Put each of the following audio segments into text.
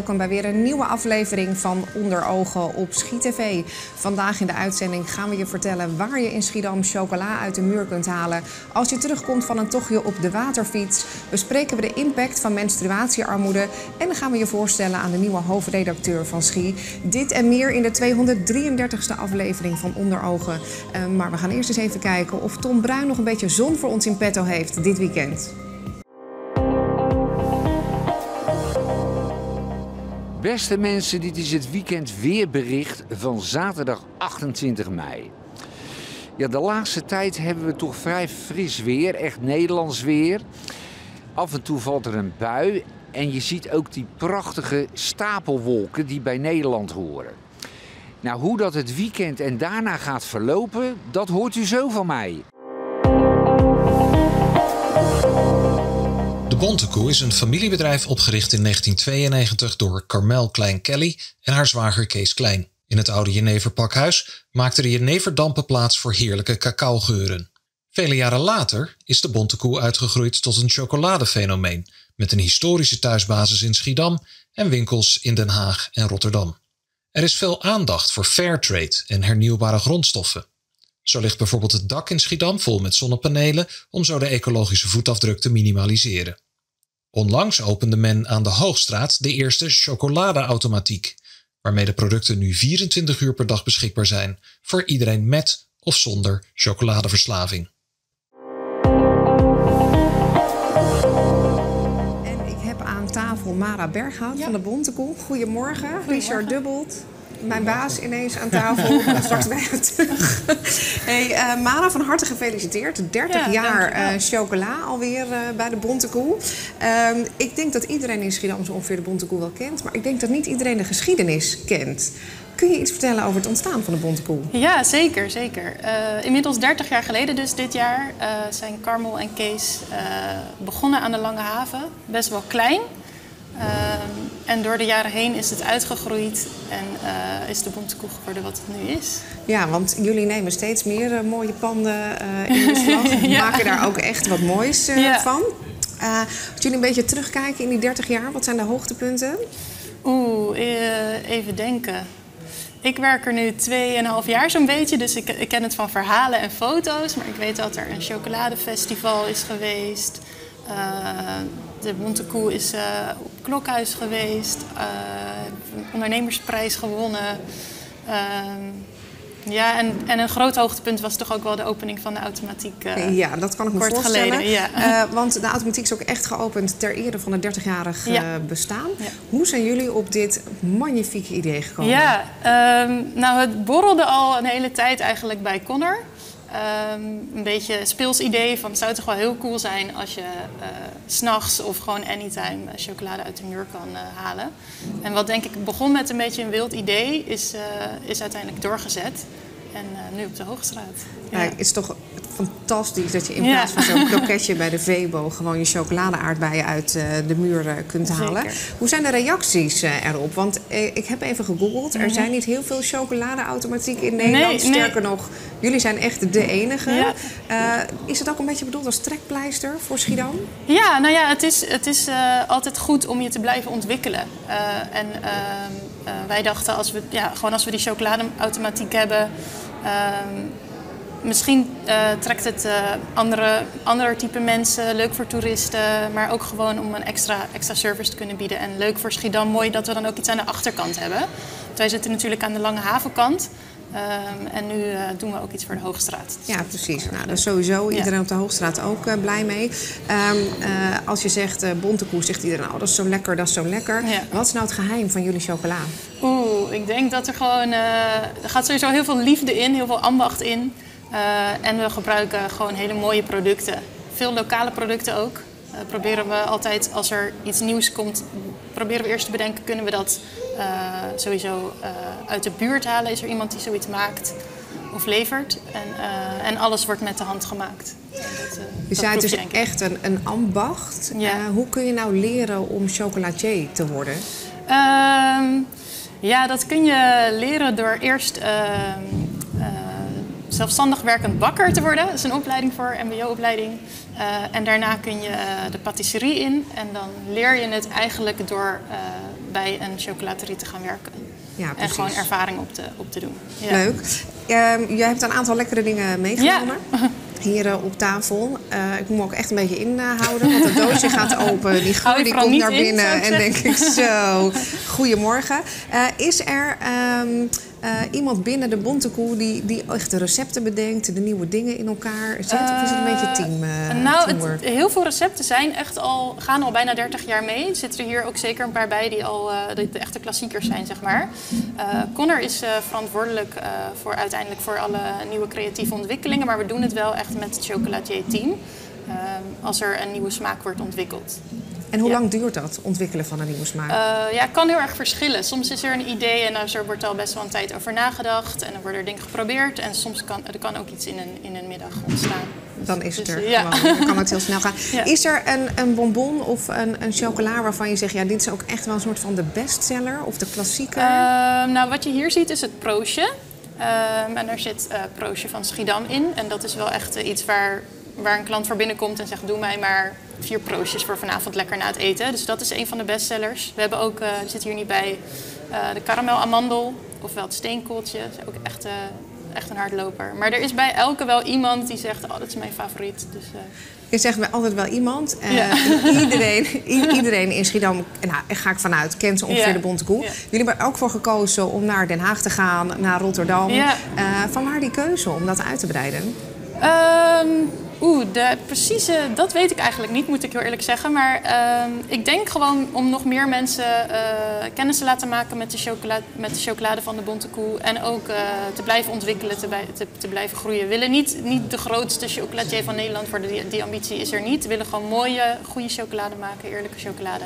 Welkom bij weer een nieuwe aflevering van Onder Ogen op Schiet TV. Vandaag in de uitzending gaan we je vertellen waar je in Schiedam chocola uit de muur kunt halen. Als je terugkomt van een tochtje op de waterfiets, bespreken we de impact van menstruatiearmoede en dan gaan we je voorstellen aan de nieuwe hoofdredacteur van Schie. Dit en meer in de 233ste aflevering van Onder Ogen. Uh, maar we gaan eerst eens even kijken of Tom Bruin nog een beetje zon voor ons in petto heeft dit weekend. Beste mensen, dit is het weekend weerbericht van zaterdag 28 mei. Ja, de laatste tijd hebben we toch vrij fris weer, echt Nederlands weer. Af en toe valt er een bui en je ziet ook die prachtige stapelwolken die bij Nederland horen. Nou, hoe dat het weekend en daarna gaat verlopen, dat hoort u zo van mij. Bontekoe is een familiebedrijf opgericht in 1992 door Carmel Klein-Kelly en haar zwager Kees Klein. In het oude Jeneverpakhuis maakten de Jeneverdampen plaats voor heerlijke cacaogeuren. Vele jaren later is de Bontekoe uitgegroeid tot een chocoladefenomeen met een historische thuisbasis in Schiedam en winkels in Den Haag en Rotterdam. Er is veel aandacht voor fairtrade en hernieuwbare grondstoffen. Zo ligt bijvoorbeeld het dak in Schiedam vol met zonnepanelen om zo de ecologische voetafdruk te minimaliseren. Onlangs opende men aan de Hoogstraat de eerste chocoladeautomatiek, waarmee de producten nu 24 uur per dag beschikbaar zijn voor iedereen met of zonder chocoladeverslaving. En ik heb aan tafel Mara Berghout van de Bontekoe. Goedemorgen, Goedemorgen. Richard Dubbelt mijn baas ineens aan tafel. straks bij hem terug. hey, uh, Mara, van harte gefeliciteerd. 30 jaar uh, chocola alweer uh, bij de Bonte Koe. Ehm, ik denk dat iedereen in Schiedam zo ongeveer de Bonte Koe wel kent. Maar ik denk dat niet iedereen de geschiedenis kent. Kun je iets vertellen over het ontstaan van de Bonte Koe? Ja, zeker. zeker. inmiddels 30 jaar geleden dus dit jaar zijn Carmel en Kees begonnen aan de Lange Haven. Best wel klein. Ehm, en door de jaren heen is het uitgegroeid en uh, is de Bontekoe geworden wat het nu is. Ja, want jullie nemen steeds meer uh, mooie panden uh, in beslag. en ja. maken daar ook echt wat moois ja. van. als jullie een beetje terugkijken in die 30 jaar, wat zijn de hoogtepunten? Oeh, even denken. Ik werk er nu 2,5 jaar zo'n beetje, dus ik, ik ken het van verhalen en foto's. Maar ik weet dat er een chocoladefestival is geweest. De Montekoe is uh, op Klokhuis geweest, een ondernemersprijs gewonnen. Uh, ja, en, en een groot hoogtepunt was toch ook wel de opening van de automatiek. Uh, ja, dat kan ik me voorstellen. Geleden, ja. want de automatiek is ook echt geopend ter ere van het 30-jarig ja. bestaan. Ja. Hoe zijn jullie op dit magnifieke idee gekomen? Ja, ehm, nou het borrelde al een hele tijd eigenlijk bij Connor. Um, een beetje speels idee van het zou toch wel heel cool zijn als je uh, s'nachts of gewoon anytime chocolade uit de muur kan uh, halen. En wat denk ik begon met een beetje een wild idee, is, is uiteindelijk doorgezet. En nu op de Hoogstraat. Ja. het is toch fantastisch dat je in plaats van zo'n kroketje bij de Vebo gewoon je chocolade-aardbeien uit de muur kunt halen. Hoe zijn de reacties erop? Want ik heb even gegoogeld. Er zijn niet heel veel chocoladeautomatiek in Nederland. Nee, Sterker nee. nog, jullie zijn echt de enige. Ja. Is het ook een beetje bedoeld als trekpleister voor Schiedam? Ja, nou ja, het is, het is altijd goed om je te blijven ontwikkelen. En ehm, wij dachten, als we, ja, gewoon als we die chocoladeautomatiek hebben ehm, misschien uh, trekt het uh, andere, andere type mensen, leuk voor toeristen, maar ook gewoon om een extra, extra service te kunnen bieden. En leuk voor Schiedam, mooi dat we dan ook iets aan de achterkant hebben. Want wij zitten natuurlijk aan de lange havenkant. Um, en nu uh, doen we ook iets voor de Hoogstraat. Dus ja, precies. Nou, daar is sowieso iedereen ja. op de Hoogstraat ook uh, blij mee. Um, uh, als je zegt bontekoe, zegt iedereen, oh, dat is zo lekker, dat is zo lekker. Ja. Wat is nou het geheim van jullie chocola? Oeh, ik denk dat er gewoon... er gaat sowieso heel veel liefde in, heel veel ambacht in. en we gebruiken gewoon hele mooie producten. Veel lokale producten ook. proberen we altijd, als er iets nieuws komt, proberen we eerst te bedenken, kunnen we dat sowieso uh, uit de buurt halen. Is er iemand die zoiets maakt of levert? En, uh, en alles wordt met de hand gemaakt. Dat, je zei het is echt een, een ambacht. Ja. hoe kun je nou leren om chocolatier te worden? Ehm, ja, dat kun je leren door eerst ehm, zelfstandig werkend bakker te worden. Dat is een opleiding voor, mbo-opleiding. En daarna kun je de patisserie in. En dan leer je het eigenlijk door bij een chocolaterie te gaan werken. Ja, en gewoon ervaring op te, op te doen. Ja. Leuk. Ehm, jij hebt een aantal lekkere dingen meegenomen. Hier eh, op tafel. Eh, ik moet me ook echt een beetje inhouden, want het doosje gaat open. Die geur die komt naar in, binnen. en denk ik zo, goedemorgen. Eh, is er ehm, eh, iemand binnen de Bonte Koe die, die echt de recepten bedenkt, de nieuwe dingen in elkaar zet? of is het een beetje team, eh, nou, teamwork? het, heel veel recepten zijn echt al, gaan al bijna 30 jaar mee. Er zitten er hier ook zeker een paar bij die al de, de echte klassiekers zijn, zeg maar. Connor is verantwoordelijk voor uiteindelijk voor alle nieuwe creatieve ontwikkelingen. Maar we doen het wel echt met het chocolatier-team. eh, als er een nieuwe smaak wordt ontwikkeld. En hoe ja. lang duurt dat, ontwikkelen van een nieuwe smaak? Eh, ja, het kan heel erg verschillen. Soms is er een idee en er wordt al best wel een tijd over nagedacht. En dan worden er dingen geprobeerd. En soms kan er kan ook iets in een, in een middag ontstaan. dan is het dus, er ja. gewoon. Dan kan het heel snel gaan. Ja. Is er een, een bonbon of een, een chocola waarvan je zegt... ja, dit is ook echt wel een soort van de bestseller of de klassieker? Ehm, nou, wat je hier ziet is het proosje. Ehm, en daar zit eh proosje van Schiedam in. En dat is wel echt iets waar, waar een klant voor binnenkomt en zegt... doe mij maar vier proosjes voor vanavond lekker na het eten. Dus dat is een van de bestsellers. We hebben ook, eh zit hier niet bij, eh, de karamel amandel. Ofwel het steenkooltje. Dat is ook echt, eh, echt een hardloper. Maar er is bij elke wel iemand die zegt... oh, dat is mijn favoriet. Dus, Je zegt bij altijd wel iemand. Ja. iedereen, iedereen in Schiedam, nou, daar ga ik vanuit, kent ze ongeveer Ja. de Bonte Koe. Ja. Jullie hebben er ook voor gekozen om naar Den Haag te gaan, naar Rotterdam. Eh, van waar die keuze om dat uit te breiden? Ehm, Oeh, de precieze, dat weet ik eigenlijk niet, moet ik heel eerlijk zeggen. Maar ehm, ik denk gewoon om nog meer mensen eh, kennis te laten maken met de, chocolade, met de chocolade van de Bonte Koe. En ook eh, te blijven ontwikkelen, te, te, blijven groeien. We willen niet, niet de grootste chocolatier van Nederland worden, die, die ambitie is er niet. We willen gewoon mooie, goede chocolade maken, eerlijke chocolade.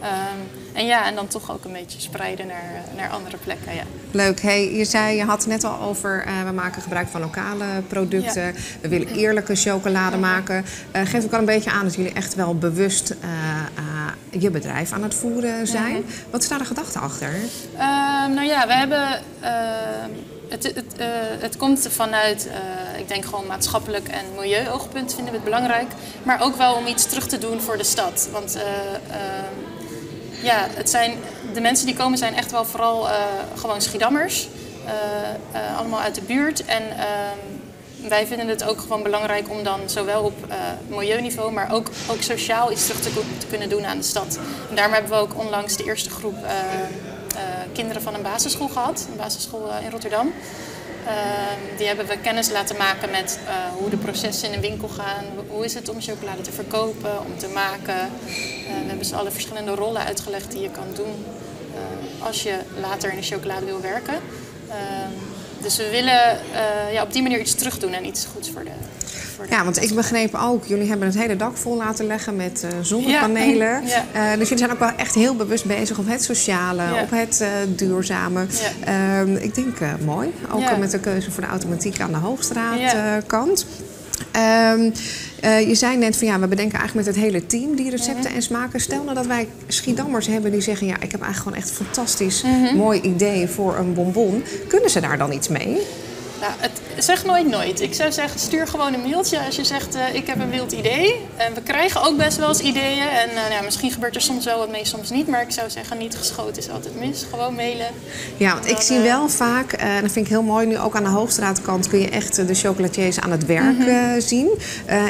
Ehm, en ja, en dan toch ook een beetje spreiden naar, naar andere plekken. Ja. Leuk. Hey, je zei, je had het net al over, eh, we maken gebruik van lokale producten. We willen eerlijke chocolade maken. Eh geeft ook al een beetje aan dat jullie echt wel bewust eh, je bedrijf aan het voeren zijn. Wat is daar de gedachte achter? Ehm, nou ja, we hebben. ehm, het, het, het komt vanuit, ik denk gewoon maatschappelijk en milieuoogpunt vinden we het belangrijk. Maar ook wel om iets terug te doen voor de stad. Want ja, het zijn, de mensen die komen zijn echt wel vooral eh, gewoon Schiedammers. Eh, eh, allemaal uit de buurt. En ehm, wij vinden het ook gewoon belangrijk om dan zowel op milieuniveau, maar ook, ook sociaal iets terug te, kunnen doen aan de stad. En daarom hebben we ook onlangs de eerste groep kinderen van een basisschool gehad, een basisschool in Rotterdam. Ehm, die hebben we kennis laten maken met eh, hoe de processen in een winkel gaan. Hoe is het om chocolade te verkopen, om te maken. Eh, we hebben ze alle verschillende rollen uitgelegd die je kan doen eh, als je later in de chocolade wil werken. Ehm, dus we willen ja, op die manier iets terugdoen en iets goeds voor de. Ja, want ik begreep ook, jullie hebben het hele dak vol laten leggen met eh, zonnepanelen. Ja. Eh, dus jullie zijn ook wel echt heel bewust bezig op het sociale, Ja. op het eh, duurzame. Ja. Ehm, ik denk mooi, ook met de keuze voor de automatiek aan de. Hoogstraatkant. Ehm eh, je zei net van ja, we bedenken eigenlijk met het hele team die recepten en smaken. Stel nou dat wij Schiedammers hebben die zeggen ja, ik heb eigenlijk gewoon echt fantastisch mooi idee voor een bonbon. Kunnen ze daar dan iets mee? Nou, het, zeg nooit nooit. Ik zou zeggen, stuur gewoon een mailtje als je zegt, eh, ik heb een wild idee. En we krijgen ook best wel eens ideeën. En eh, nou, misschien gebeurt er soms wel wat mee, soms niet. Maar ik zou zeggen, niet geschoten is altijd mis. Gewoon mailen. Ja, want ik zie eh, wel vaak, en dat vind ik heel mooi, nu ook aan de Hoogstraatkant kun je echt de chocolatiers aan het werk Mhm. zien.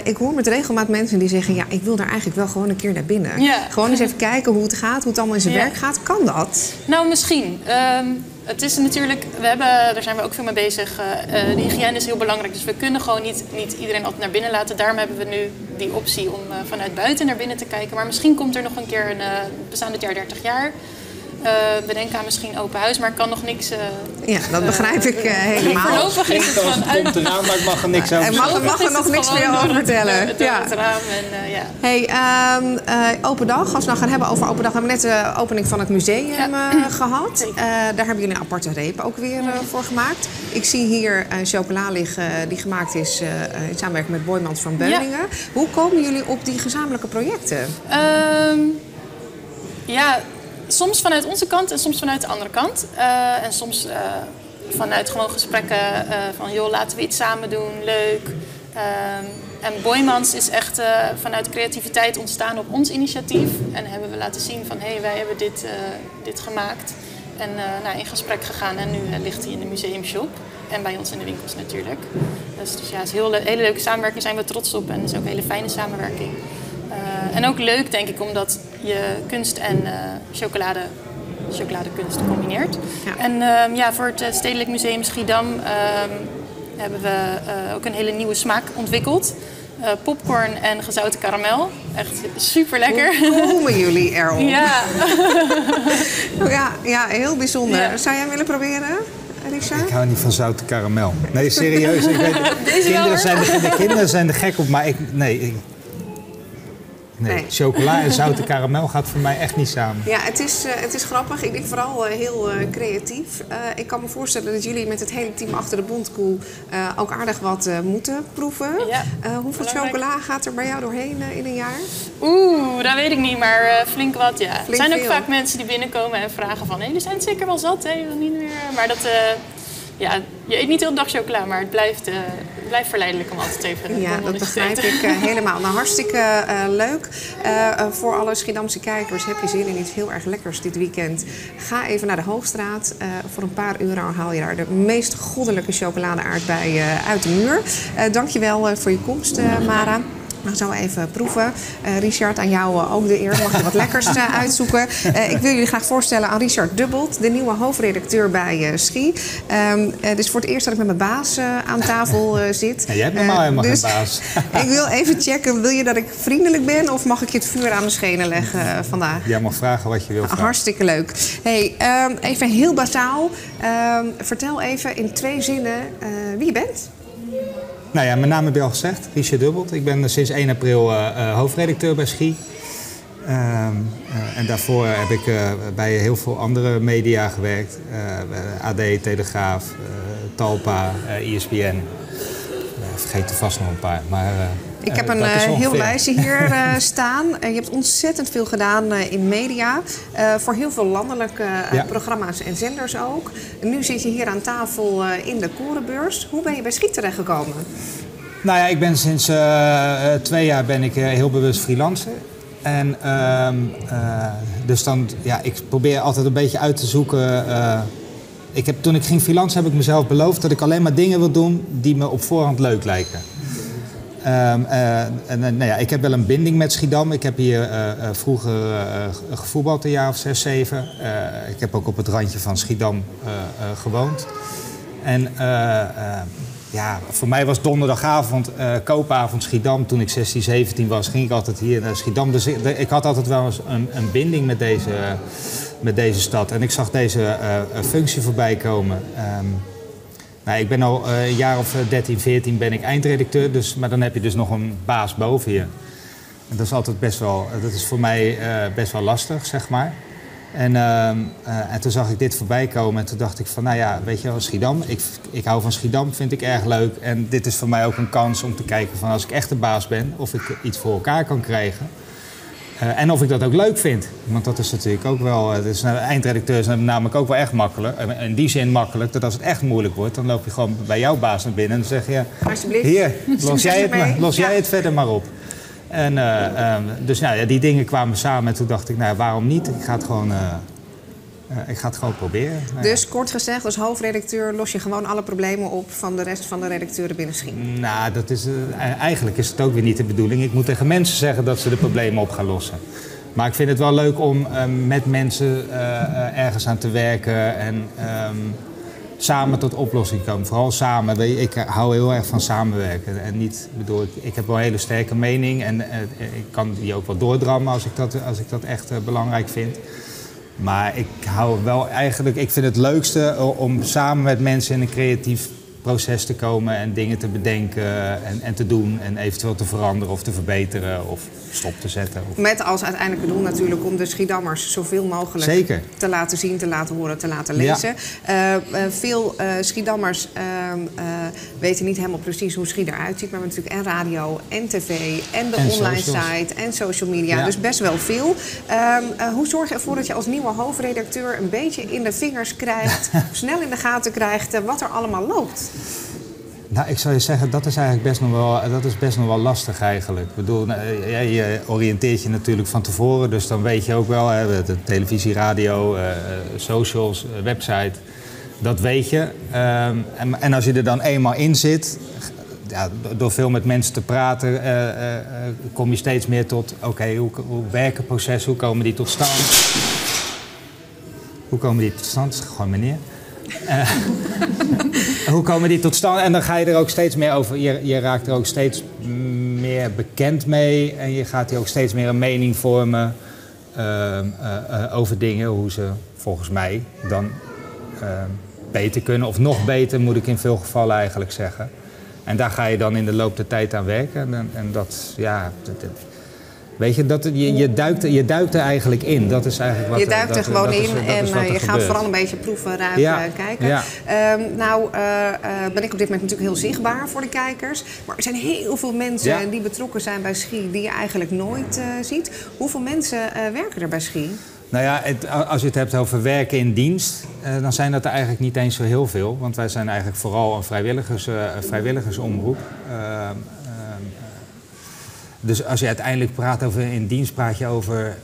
Ik hoor met regelmaat mensen die zeggen, ja, ik wil daar eigenlijk wel gewoon een keer naar binnen. Ja. Gewoon eens even kijken hoe het gaat, hoe het allemaal in zijn Ja. werk gaat. Kan dat? Nou, misschien. Ehm, het is natuurlijk, we hebben, daar zijn we ook veel mee bezig. eh, eh, de hygiëne is heel belangrijk, dus we kunnen gewoon niet, niet iedereen altijd naar binnen laten. Daarom hebben we nu die optie om eh, vanuit buiten naar binnen te kijken. Maar misschien komt er nog een keer een, eh, we staan dit jaar 30 jaar. Eh, we denken aan misschien open huis, maar ik kan nog niks. eh, Ja, dat begrijp ik eh, helemaal. Voorlopig is het van het uit. komt eraan, maar ik mag er niks over Er mag, mag er nog het niks meer over het- vertellen. Ja. het raam en eh, ja. Hey, ehm, eh, open dag. Als we nou gaan hebben over open dag, hebben we net de opening van het museum Ja. eh, gehad. Eh, daar hebben jullie een aparte reep ook weer eh, voor gemaakt. Ik zie hier een chocola liggen die gemaakt is eh, in samenwerking met Boymans van Beuningen. Hoe komen jullie op die gezamenlijke projecten? Ehm, ja, soms vanuit onze kant en soms vanuit de andere kant. Eh, en soms eh, vanuit gewoon gesprekken eh, van joh, laten we iets samen doen, leuk. Ehm, en Boymans is echt vanuit creativiteit ontstaan op ons initiatief. En hebben we laten zien van hé, hey, wij hebben dit, dit gemaakt. En nou, in gesprek gegaan en nu ligt hij in de museumshop. En bij ons in de winkels natuurlijk. Dus, dus ja, het is een hele leuke samenwerking, zijn we trots op. En het is ook een hele fijne samenwerking. En ook leuk, denk ik, omdat je kunst en chocolade chocoladekunst combineert. En ehm, ja, voor het Stedelijk Museum Schiedam ehm, hebben we uh, ook een hele nieuwe smaak ontwikkeld. Uh, popcorn en gezouten karamel. Echt super lekker. Hoe komen jullie erop? Ja. Ja, ja, heel bijzonder. Zou jij willen proberen? Richard? Ik hou niet van zoute karamel. Nee, serieus. Ik weet, kinderen, zijn de, de, kinderen zijn er gek op, maar ik, nee, ik, Nee, chocola en zoute karamel gaat voor mij echt niet samen. Ja, het is, uh, het is grappig. Ik denk vooral uh, heel uh, creatief. ik kan me voorstellen dat jullie met het hele team achter de bondkoel ook aardig wat moeten proeven. Ja, hoeveel chocola gaat er bij jou doorheen in een jaar? Oeh, dat weet ik niet, maar flink wat, ja. er zijn ook vaak mensen die binnenkomen en vragen van... hé, jullie zijn zeker wel zat, hè? Niet meer... Maar dat ja, je eet niet heel de dag chocola, maar het blijft, uh, het blijft verleidelijk om altijd even Ja, dat begrijp ik uh, helemaal. Nou, hartstikke uh, leuk. voor alle Schiedamse kijkers, heb je zin in iets heel erg lekkers dit weekend? Ga even naar de Hoogstraat. voor een paar euro haal je daar de meest goddelijke chocolade-aardbei uit de muur. dankjewel voor je komst, Mara. Gaan zo even proeven. Uh, Richard, aan jou uh, ook de eer. Mag je wat lekkers uh, uitzoeken. ik wil jullie graag voorstellen aan Richard Dubbelt, de nieuwe hoofdredacteur bij Schie. Um, het is voor het eerst dat ik met mijn baas aan tafel zit. Ja, jij hebt normaal helemaal dus geen baas. ik wil even checken, wil je dat ik vriendelijk ben of mag ik je het vuur aan de schenen leggen vandaag? Jij mag vragen wat je wilt. Vragen. Hartstikke leuk. Hey, um, even heel basaal. Um, vertel even in twee zinnen wie je bent. Nou ja, mijn naam heb je al gezegd, Richard Dubbelt. Ik ben sinds 1 april uh, uh, hoofdredacteur bij Schie. Uh, en daarvoor heb ik bij heel veel andere media gewerkt. AD, Telegraaf, Talpa, ESPN. vergeet er vast nog een paar. Maar, ik heb een heel lijstje hier staan. je hebt ontzettend veel gedaan in media. voor heel veel landelijke programma's en zenders ook. nu zit je hier aan tafel in de Korenbeurs. Hoe ben je bij Schiet terechtgekomen? Nou ja, ik ben sinds twee jaar ben ik heel bewust freelancer. En uh, dus dan, ja, ik probeer altijd een beetje uit te zoeken. ik heb, toen ik ging freelancen heb ik mezelf beloofd dat ik alleen maar dingen wil doen die me op voorhand leuk lijken. Um, uh, en, nou ja, ik heb wel een binding met Schiedam. Ik heb hier uh, vroeger gevoetbald een jaar of zes, zeven. ik heb ook op het randje van Schiedam gewoond. En ja, voor mij was donderdagavond koopavond Schiedam. Toen ik 16, 17 was, ging ik altijd hier naar Schiedam. Dus ik, had altijd wel eens een, een binding met deze, met deze stad. En ik zag deze functie voorbij komen. Um, nou, ik ben al uh, een jaar of 13, eh, 14 ben ik eindredacteur, dus, maar dan heb je dus nog een baas boven je. En dat is altijd best wel, dat is voor mij best wel lastig, zeg maar. En, uh, en toen zag ik dit voorbij komen en toen dacht ik van, nou ja, weet je wel, Schiedam. Ik, ik hou van Schiedam, vind ik erg leuk. En dit is voor mij ook een kans om te kijken van als ik echt de baas ben, of ik iets voor elkaar kan krijgen. Uh, en of ik dat ook leuk vind. Want dat is natuurlijk ook wel. Is, nou, eindredacteurs zijn namelijk ook wel echt makkelijk. In die zin makkelijk dat als het echt moeilijk wordt, dan loop je gewoon bij jouw baas naar binnen en dan zeg je: Alsjeblieft. Hier, los jij het, maar, los jij het verder maar op. En uh, um, dus nou, ja, die dingen kwamen samen en toen dacht ik: nou, waarom niet? Ik ga het gewoon uh, ik ga het gewoon proberen. Nou, dus kort gezegd, als hoofdredacteur los je gewoon alle problemen op van de rest van de redacteuren binnen Schien? Nou, dat is, uh, eigenlijk is het ook weer niet de bedoeling. Ik moet tegen mensen zeggen dat ze de problemen op gaan lossen. Maar ik vind het wel leuk om uh, met mensen ergens aan te werken en um, samen tot oplossing komen. Vooral samen. Ik hou heel erg van samenwerken. En niet, bedoel, ik, ik heb wel een hele sterke mening en ik kan die ook wel doordrammen als ik dat, als ik dat echt belangrijk vind. Maar ik hou wel eigenlijk, ik vind het leukste om samen met mensen in een creatief proces te komen en dingen te bedenken en, en te doen en eventueel te veranderen of te verbeteren of stop te zetten. Of... Met als uiteindelijke doel natuurlijk om de Schiedammers zoveel mogelijk Zeker. te laten zien, te laten horen, te laten lezen. Ja. Uh, veel uh, Schiedammers uh, weten niet helemaal precies hoe Schied eruit ziet. Maar we hebben natuurlijk en radio en tv en de en online socials. site en social media. Ja. Dus best wel veel. Ehm, hoe zorg je ervoor dat je als nieuwe hoofdredacteur een beetje in de vingers krijgt, snel in de gaten krijgt wat er allemaal loopt? Nou, ik zou je zeggen, dat is eigenlijk best nog wel, dat is best nog wel lastig eigenlijk. Ik bedoel, nou, je, oriënteert je natuurlijk van tevoren, dus dan weet je ook wel, hè, de televisie, radio, uh, socials, website, dat weet je. Um, en, en, als je er dan eenmaal in zit, ja, door veel met mensen te praten, kom je steeds meer tot, oké, hoe, hoe werken processen, hoe komen die tot stand? Hoe komen die tot stand? Gewoon meneer. Hoe komen die tot stand? En dan ga je er ook steeds meer over. Je, je, raakt er ook steeds meer bekend mee. En je gaat hier ook steeds meer een mening vormen uh, uh, over dingen. Hoe ze volgens mij dan beter kunnen. Of nog beter, moet ik in veel gevallen eigenlijk zeggen. En daar ga je dan in de loop der tijd aan werken. En, en dat, ja, dat, Weet je, dat, je, je, duikt, je duikt er eigenlijk in. Dat is eigenlijk wat Je duikt er gewoon in en uh, je gaat vooral een beetje proeven, ruiken, ja. kijken. Ja. Um, nou, uh, uh, ben ik op dit moment natuurlijk heel zichtbaar voor de kijkers. Maar er zijn heel veel mensen ja. die betrokken zijn bij Schie die je eigenlijk nooit ziet. Hoeveel mensen werken er bij Schie? Nou ja, het, als je het hebt over werken in dienst, dan zijn dat er eigenlijk niet eens zo heel veel. Want wij zijn eigenlijk vooral een vrijwilligers, uh, vrijwilligersomroep. Uh, dus als je uiteindelijk praat over in dienst, praat je over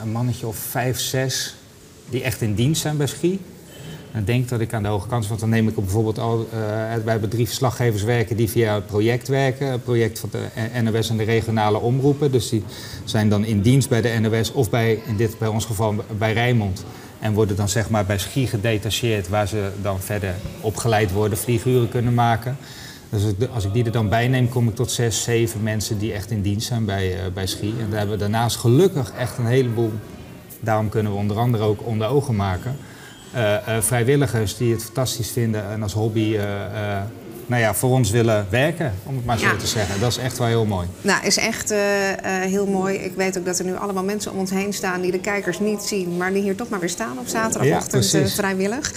een mannetje of vijf, zes die echt in dienst zijn bij Schie. Dan denk dat ik aan de hoge kans, want dan neem ik bijvoorbeeld al. Uh, wij hebben drie verslaggevers werken die via het project werken. Het project van de NOS en de regionale omroepen. Dus die zijn dan in dienst bij de NOS of bij, in dit bij ons geval bij Rijnmond. En worden dan zeg maar bij Schie gedetacheerd, waar ze dan verder opgeleid worden, vlieguren kunnen maken. Dus als ik die er dan bij neem, kom ik tot zes, zeven mensen die echt in dienst zijn bij, uh, bij Schie. En daar hebben we daarnaast gelukkig echt een heleboel. Daarom kunnen we onder andere ook onder ogen maken. Uh, uh, vrijwilligers die het fantastisch vinden en als hobby nou ja, voor ons willen werken, om het maar zo ja. te zeggen. Dat is echt wel heel mooi. Nou, is echt uh, heel mooi. Ik weet ook dat er nu allemaal mensen om ons heen staan die de kijkers niet zien, maar die hier toch maar weer staan op zaterdagochtend ja, uh, vrijwillig.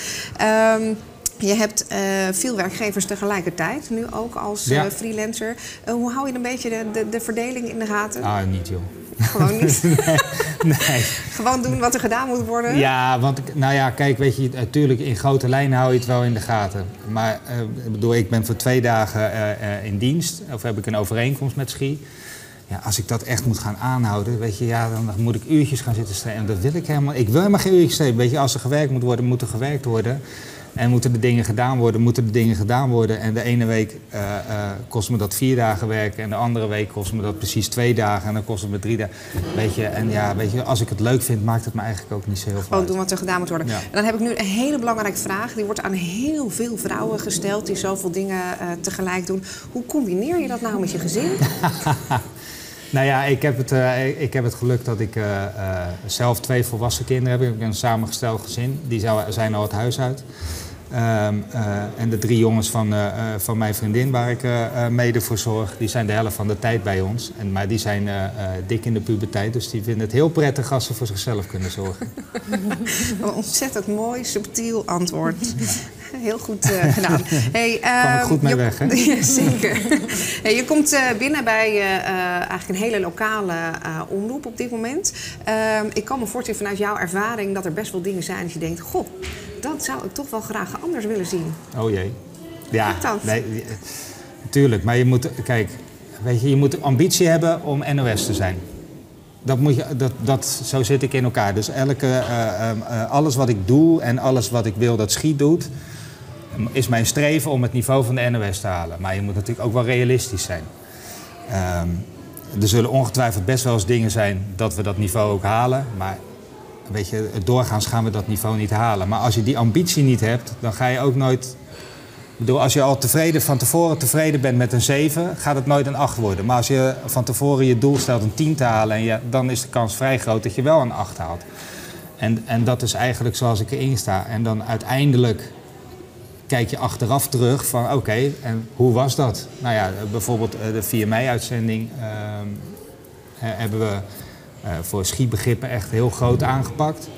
Um, je hebt uh, veel werkgevers tegelijkertijd, nu ook als ja. uh, freelancer. Uh, hoe hou je een beetje de, de, de, verdeling in de gaten? Ah, niet joh. Gewoon niet? nee, nee. Gewoon doen wat er gedaan moet worden? Ja, want nou ja, kijk, weet je, natuurlijk in grote lijnen hou je het wel in de gaten. Maar ik bedoel, ik ben voor twee dagen in dienst, of heb ik een overeenkomst met Schie. Ja, als ik dat echt moet gaan aanhouden, weet je, ja, dan moet ik uurtjes gaan zitten steken. En dat wil ik helemaal. Ik wil helemaal geen uurtjes steken. Weet je, als er gewerkt moet worden, moet er gewerkt worden. En moeten de dingen gedaan worden, moeten de dingen gedaan worden. En de ene week uh, uh, kost me dat vier dagen werken en de andere week kost me dat precies twee dagen en dan kost het me drie dagen. Weet je, en ja, weet je, als ik het leuk vind, maakt het me eigenlijk ook niet zo heel veel Gewoon doen wat er gedaan moet worden. Ja. En dan heb ik nu een hele belangrijke vraag. Die wordt aan heel veel vrouwen gesteld die zoveel dingen uh, tegelijk doen. Hoe combineer je dat nou met je gezin? Nou ja, ik heb het, uh, ik heb het geluk dat ik uh, uh, zelf twee volwassen kinderen heb. Ik heb een samengesteld gezin. Die zijn al het huis uit. Um, en de drie jongens van, van mijn vriendin, waar ik mede voor zorg, die zijn de helft van de tijd bij ons. En, maar die zijn dik in de puberteit, dus die vinden het heel prettig als ze voor zichzelf kunnen zorgen. een ontzettend mooi, subtiel antwoord. Ja. Heel goed uh, gedaan. Hey, uh, Kom ik goed mee je, weg, hè? Ja, zeker. hey, je komt uh, binnen bij eigenlijk een hele lokale omroep op dit moment. Ehm, ik kan me voorstellen vanuit jouw ervaring dat er best wel dingen zijn dat je denkt... goh, dat zou ik toch wel graag anders willen zien. Oh jee. Ja, nee, tuurlijk. Maar je moet, kijk, weet je, je moet ambitie hebben om NOS te zijn. Dat moet je, dat, dat, zo zit ik in elkaar. Dus elke, uh, uh, alles wat ik doe en alles wat ik wil dat Schiet doet, is mijn streven om het niveau van de NOS te halen. Maar je moet natuurlijk ook wel realistisch zijn. Um, er zullen ongetwijfeld best wel eens dingen zijn dat we dat niveau ook halen. Maar weet je, doorgaans gaan we dat niveau niet halen. Maar als je die ambitie niet hebt, dan ga je ook nooit. Ik bedoel, als je al tevreden, van tevoren tevreden bent met een 7, gaat het nooit een 8 worden. Maar als je van tevoren je doel stelt een 10 te halen, en je, dan is de kans vrij groot dat je wel een 8 haalt. En, en dat is eigenlijk zoals ik erin sta. En dan uiteindelijk kijk je achteraf terug van oké, en hoe was dat? Nou ja, bijvoorbeeld de 4 mei-uitzending uh, hebben we voor schietbegrippen echt heel groot aangepakt.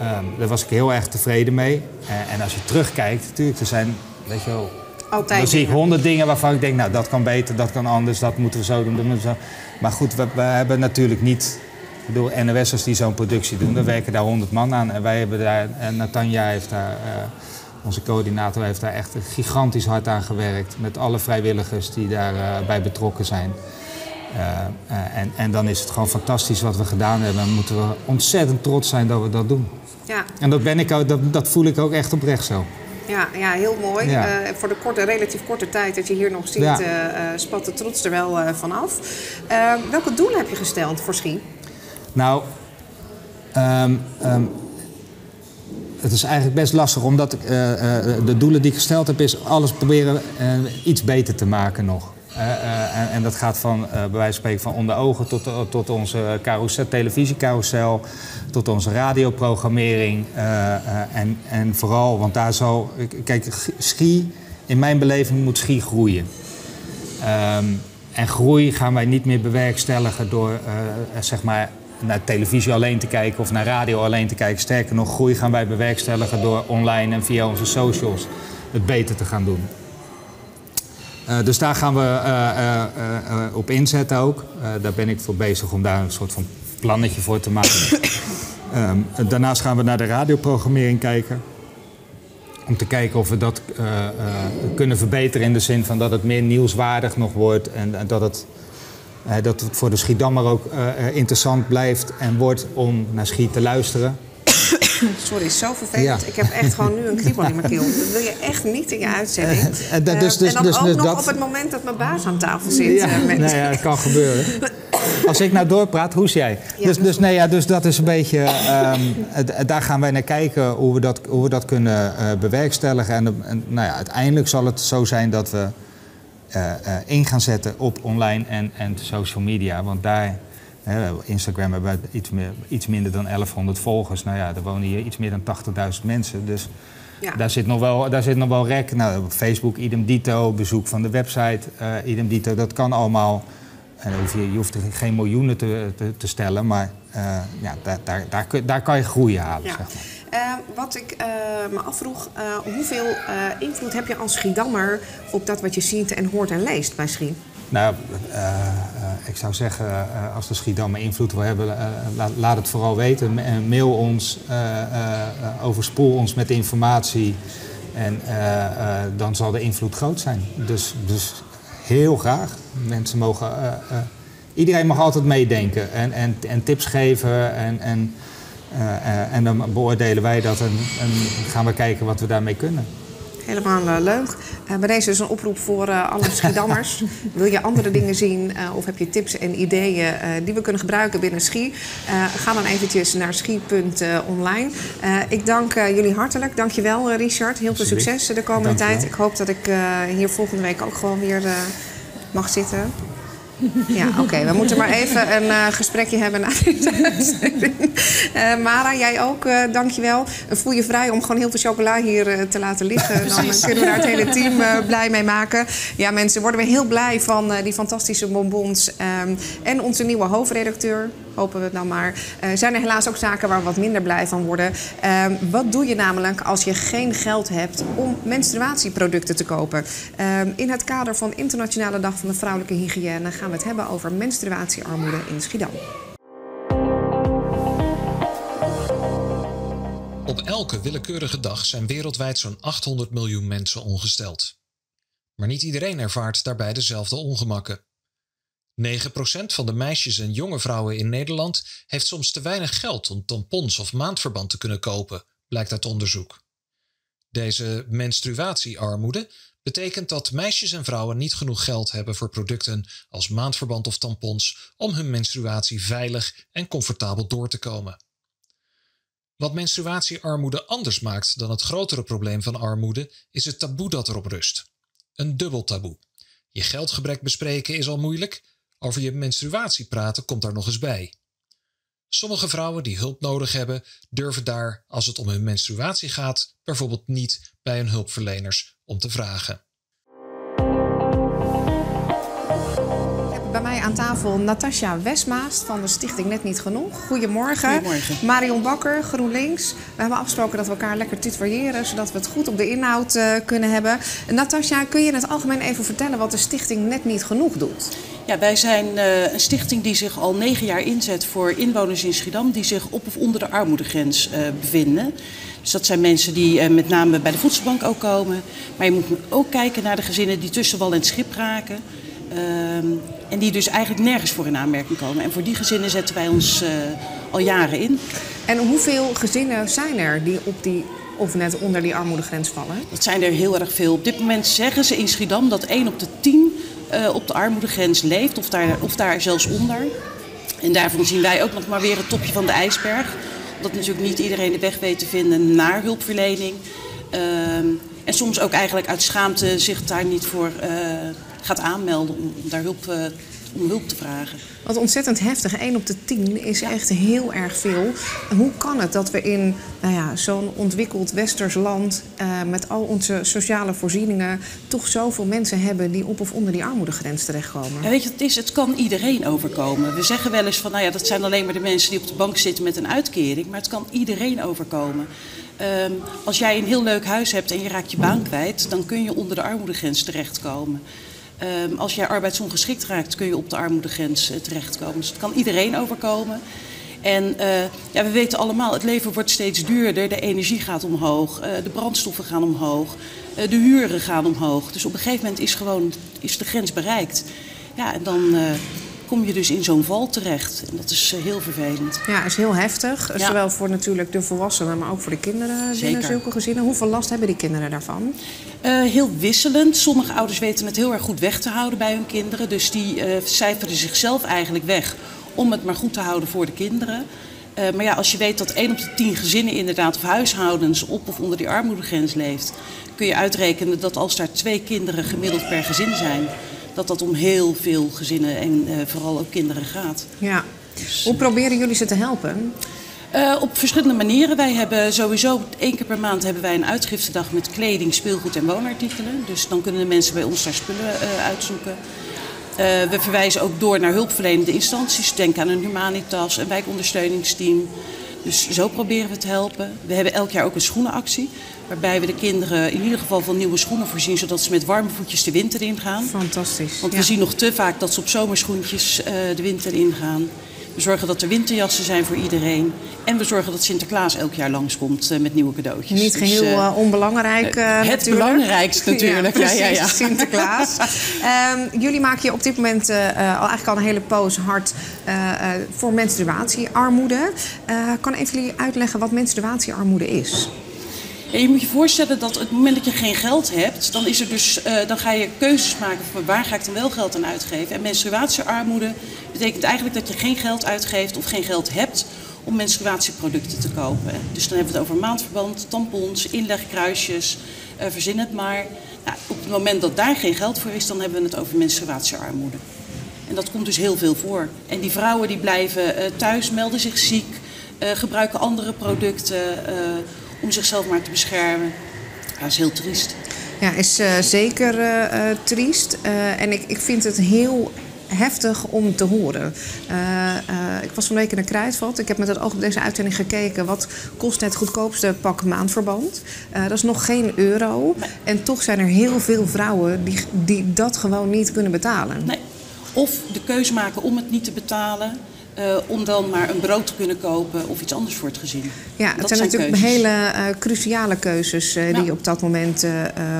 Um, daar was ik heel erg tevreden mee. Uh, en als je terugkijkt, natuurlijk, er zijn, weet je wel, Altijd dan zie ik honderd dingen waarvan ik denk, nou dat kan beter, dat kan anders, dat moeten we zo doen, dat moeten we zo. Maar goed, we, we hebben natuurlijk niet, ik bedoel, NOS'ers die zo'n productie doen, daar werken daar honderd man aan. En wij hebben daar, en Natanja heeft daar Onze coördinator heeft daar echt gigantisch hard aan gewerkt. Met alle vrijwilligers die daarbij bij betrokken zijn. En, en dan is het gewoon fantastisch wat we gedaan hebben. En moeten we ontzettend trots zijn dat we dat doen. Ja. En dat, ben ik ook, dat, dat voel ik ook echt oprecht zo. Ja, ja heel mooi. Eh, voor de korte, relatief korte tijd dat je hier nog zit, ja. uh, spat de trots er wel uh, van af. welke doelen heb je gesteld voor Schie? Nou, um, um, het is eigenlijk best lastig, omdat ik, de doelen die ik gesteld heb, is alles proberen iets beter te maken nog. En, en, dat gaat van, bij wijze van spreken, van onder ogen tot, tot onze carousel, televisiecarousel, tot onze radioprogrammering. en, en vooral, want daar zal. Kijk, Schie, in mijn beleving moet Schie groeien. Um, en groei gaan wij niet meer bewerkstelligen door zeg maar naar televisie alleen te kijken of naar radio alleen te kijken. Sterker nog, groei gaan wij bewerkstelligen door online en via onze socials het beter te gaan doen. Uh, dus daar gaan we uh, uh, op inzetten ook. daar ben ik voor bezig om daar een soort van plannetje voor te maken. um, daarnaast gaan we naar de radioprogrammering kijken. Om te kijken of we dat kunnen verbeteren in de zin van dat het meer nieuwswaardig nog wordt. En, en dat, het, dat het voor de Schiedammer ook interessant blijft en wordt om naar Schiet te luisteren. Sorry, zo vervelend. Ik heb echt gewoon nu een kriebel in mijn keel. Dat wil je echt niet in je uitzending. Uh, dus, dus, en dan dus, ook dus nog dat... op het moment dat mijn baas aan tafel zit. Ja, nee, ja dat kan gebeuren. Als ik nou doorpraat, hoes jij. Ja, dus, dus, nee, ja, dus dat is een beetje... Um, daar gaan wij naar kijken hoe we dat, hoe we dat kunnen uh, bewerkstelligen. En, en nou ja, uiteindelijk zal het zo zijn dat we in gaan zetten op online en, en social media. Want daar Instagram hebben we iets, meer, iets minder dan 1100 volgers. Nou ja, er wonen hier iets meer dan 80.000 mensen. Dus ja. daar, zit nog wel, daar zit nog wel rek. Nou, Facebook, idem dito, bezoek van de website, uh, idem dito. Dat kan allemaal. En je, je hoeft er geen miljoenen te, te, te stellen, maar uh, ja, daar, daar, daar, daar, kan je groei halen. Ja. Zeg maar. Uh, wat ik me afvroeg, hoeveel invloed heb je als Schiedammer op dat wat je ziet en hoort en leest bij? Nou, uh, uh, ik zou zeggen, uh, als de Schiedam invloed wil hebben, laat, laat, het vooral weten. mail ons, overspoel ons met informatie. En dan zal de invloed groot zijn. Dus, dus heel graag. Mensen mogen, iedereen mag altijd meedenken en, en, en tips geven. En, en, en dan beoordelen wij dat en, en gaan we kijken wat we daarmee kunnen. Helemaal uh, leuk. Uh, bij deze is een oproep voor uh, alle Schiedammers. Wil je andere dingen zien of heb je tips en ideeën die we kunnen gebruiken binnen Schie? ga dan eventjes naar schie.online. ik dank jullie hartelijk. Dankjewel Richard. Heel veel succes de komende tijd. Ik hoop dat ik hier volgende week ook gewoon weer mag zitten. Ja, oké. We moeten maar even een uh, gesprekje hebben na deze uitzending. Uh, Mara, jij ook, uh, dankjewel. voel je vrij om gewoon heel veel chocola hier te laten liggen. Dan kunnen we daar het hele team blij mee maken. Ja, mensen, worden we heel blij van die fantastische bonbons. Um, en onze nieuwe hoofdredacteur, hopen we het dan maar. Uh, zijn er helaas ook zaken waar we wat minder blij van worden. Uh, wat doe je namelijk als je geen geld hebt om menstruatieproducten te kopen? Uh, in het kader van Internationale Dag van de Vrouwelijke Hygiëne gaan we het hebben over menstruatiearmoede in Schiedam. Op elke willekeurige dag zijn wereldwijd zo'n 800 miljoen mensen ongesteld. Maar niet iedereen ervaart daarbij dezelfde ongemakken. 9% van de meisjes en jonge vrouwen in Nederland heeft soms te weinig geld om tampons of maandverband te kunnen kopen, blijkt uit onderzoek. Deze menstruatiearmoede betekent dat meisjes en vrouwen niet genoeg geld hebben voor producten als maandverband of tampons om hun menstruatie veilig en comfortabel door te komen. Wat menstruatiearmoede anders maakt dan het grotere probleem van armoede is het taboe dat erop rust. Een dubbel taboe. Je geldgebrek bespreken is al moeilijk, over je menstruatie praten komt daar nog eens bij. Sommige vrouwen die hulp nodig hebben, durven daar, als het om hun menstruatie gaat, bijvoorbeeld niet bij hun hulpverleners om te vragen. bij mij aan tafel Natasja Westmaast van de Stichting Net Niet Genoeg. Goedemorgen. Goedemorgen. Marion Bakker, GroenLinks. We hebben afgesproken dat we elkaar lekker tutoyeren, zodat we het goed op de inhoud uh, kunnen hebben. Natasja, kun je in het algemeen even vertellen wat de Stichting Net Niet Genoeg doet? Ja, wij zijn uh, een stichting die zich al negen jaar inzet voor inwoners in Schiedam die zich op of onder de armoedegrens uh, bevinden. Dus dat zijn mensen die uh, met name bij de voedselbank ook komen. Maar je moet ook kijken naar de gezinnen die tussen wal en schip raken. Ehm, en die dus eigenlijk nergens voor in aanmerking komen. En voor die gezinnen zetten wij ons al jaren in. En hoeveel gezinnen zijn er die op die of net onder die armoedegrens vallen? Dat zijn er heel erg veel. Op dit moment zeggen ze in Schiedam dat 1 op de 10 uh, op de armoedegrens leeft, of daar, of daar zelfs onder. En daarvan zien wij ook nog maar weer het topje van de ijsberg. Dat natuurlijk niet iedereen de weg weet te vinden naar hulpverlening. Uh, en soms ook eigenlijk uit schaamte zich daar niet voor uh, gaat aanmelden om, om daar hulp uh, om hulp te vragen. Wat ontzettend heftig. 1 op de 10 is echt heel erg veel. Hoe kan het dat we in nou ja, zo'n ontwikkeld westers land... Uh, met al onze sociale voorzieningen... toch zoveel mensen hebben die op of onder die armoedegrens terechtkomen? Ja, weet je, het, is, het kan iedereen overkomen. We zeggen wel eens van, nou ja, dat zijn alleen maar de mensen... die op de bank zitten met een uitkering. Maar het kan iedereen overkomen. Um, als jij een heel leuk huis hebt en je raakt je baan kwijt... dan kun je onder de armoedegrens terechtkomen. Um, als jij arbeidsongeschikt raakt, kun je op de armoedegrens uh, terechtkomen. Dus het kan iedereen overkomen. En uh, ja, we weten allemaal, het leven wordt steeds duurder. De energie gaat omhoog, uh, de brandstoffen gaan omhoog, de huren gaan omhoog. Dus op een gegeven moment is, gewoon, is de grens bereikt. Ja, en dan kom je dus in zo'n val terecht. En dat is uh, heel vervelend. Ja, is heel heftig. Ja. Zowel voor natuurlijk de volwassenen, maar ook voor de kinderen Zeker. binnen zulke gezinnen. Hoeveel last hebben die kinderen daarvan? Uh, heel wisselend. Sommige ouders weten het heel erg goed weg te houden bij hun kinderen. Dus die uh, cijferen zichzelf eigenlijk weg om het maar goed te houden voor de kinderen. Uh, maar ja, als je weet dat 1 op de 10 gezinnen inderdaad of huishoudens op of onder die armoedegrens leeft, kun je uitrekenen dat als daar twee kinderen gemiddeld per gezin zijn, dat dat om heel veel gezinnen en uh, vooral ook kinderen gaat. Ja. Dus, Hoe proberen jullie ze te helpen? Uh, op verschillende manieren. Wij hebben sowieso één keer per maand hebben wij een uitgiftedag met kleding, speelgoed en woonartikelen. Dus dan kunnen de mensen bij ons daar spullen uh, uitzoeken. Uh, we verwijzen ook door naar hulpverlenende instanties. Denk aan een Humanitas, een wijkondersteuningsteam. Dus zo proberen we te helpen. We hebben elk jaar ook een schoenenactie. Waarbij we de kinderen in ieder geval van nieuwe schoenen voorzien. Zodat ze met warme voetjes de winter ingaan. Fantastisch. Want ja. we zien nog te vaak dat ze op zomerschoentjes uh, de winter ingaan. We zorgen dat er winterjassen zijn voor iedereen. En we zorgen dat Sinterklaas elk jaar langskomt uh, met nieuwe cadeautjes. Niet geheel dus, uh, onbelangrijk uh, Het natuurlijk. belangrijkste natuurlijk. Ja, precies, ja, ja, ja. Sinterklaas. um, jullie maken je op dit moment al eigenlijk al een hele poos hard voor menstruatiearmoede. kan even jullie uitleggen wat menstruatiearmoede is? Je moet je voorstellen dat het moment dat je geen geld hebt, dan, is er dus, uh, dan ga je keuzes maken van waar ga ik dan wel geld aan uitgeven. En menstruatiearmoede betekent eigenlijk dat je geen geld uitgeeft of geen geld hebt om menstruatieproducten te kopen. Dus dan hebben we het over maandverband, tampons, inlegkruisjes, uh, verzin het maar. Nou, op het moment dat daar geen geld voor is, dan hebben we het over menstruatiearmoede. En dat komt dus heel veel voor. En die vrouwen die blijven uh, thuis, melden zich ziek, gebruiken andere producten om zichzelf maar te beschermen. Dat is heel triest. Ja, is uh, zeker uh, triest. Uh, en ik, ik vind het heel heftig om te horen. ik was van de week in een kruidvat. Ik heb met het oog op deze uitzending gekeken. Wat kost het goedkoopste pak maandverband? dat is nog geen euro. Nee. En toch zijn er heel veel vrouwen die, die dat gewoon niet kunnen betalen. Nee. Of de keuze maken om het niet te betalen. Uh, om dan maar een brood te kunnen kopen of iets anders voor het gezin. Ja, het zijn, zijn natuurlijk keuzes. hele uh, cruciale keuzes uh, ja. die je op dat moment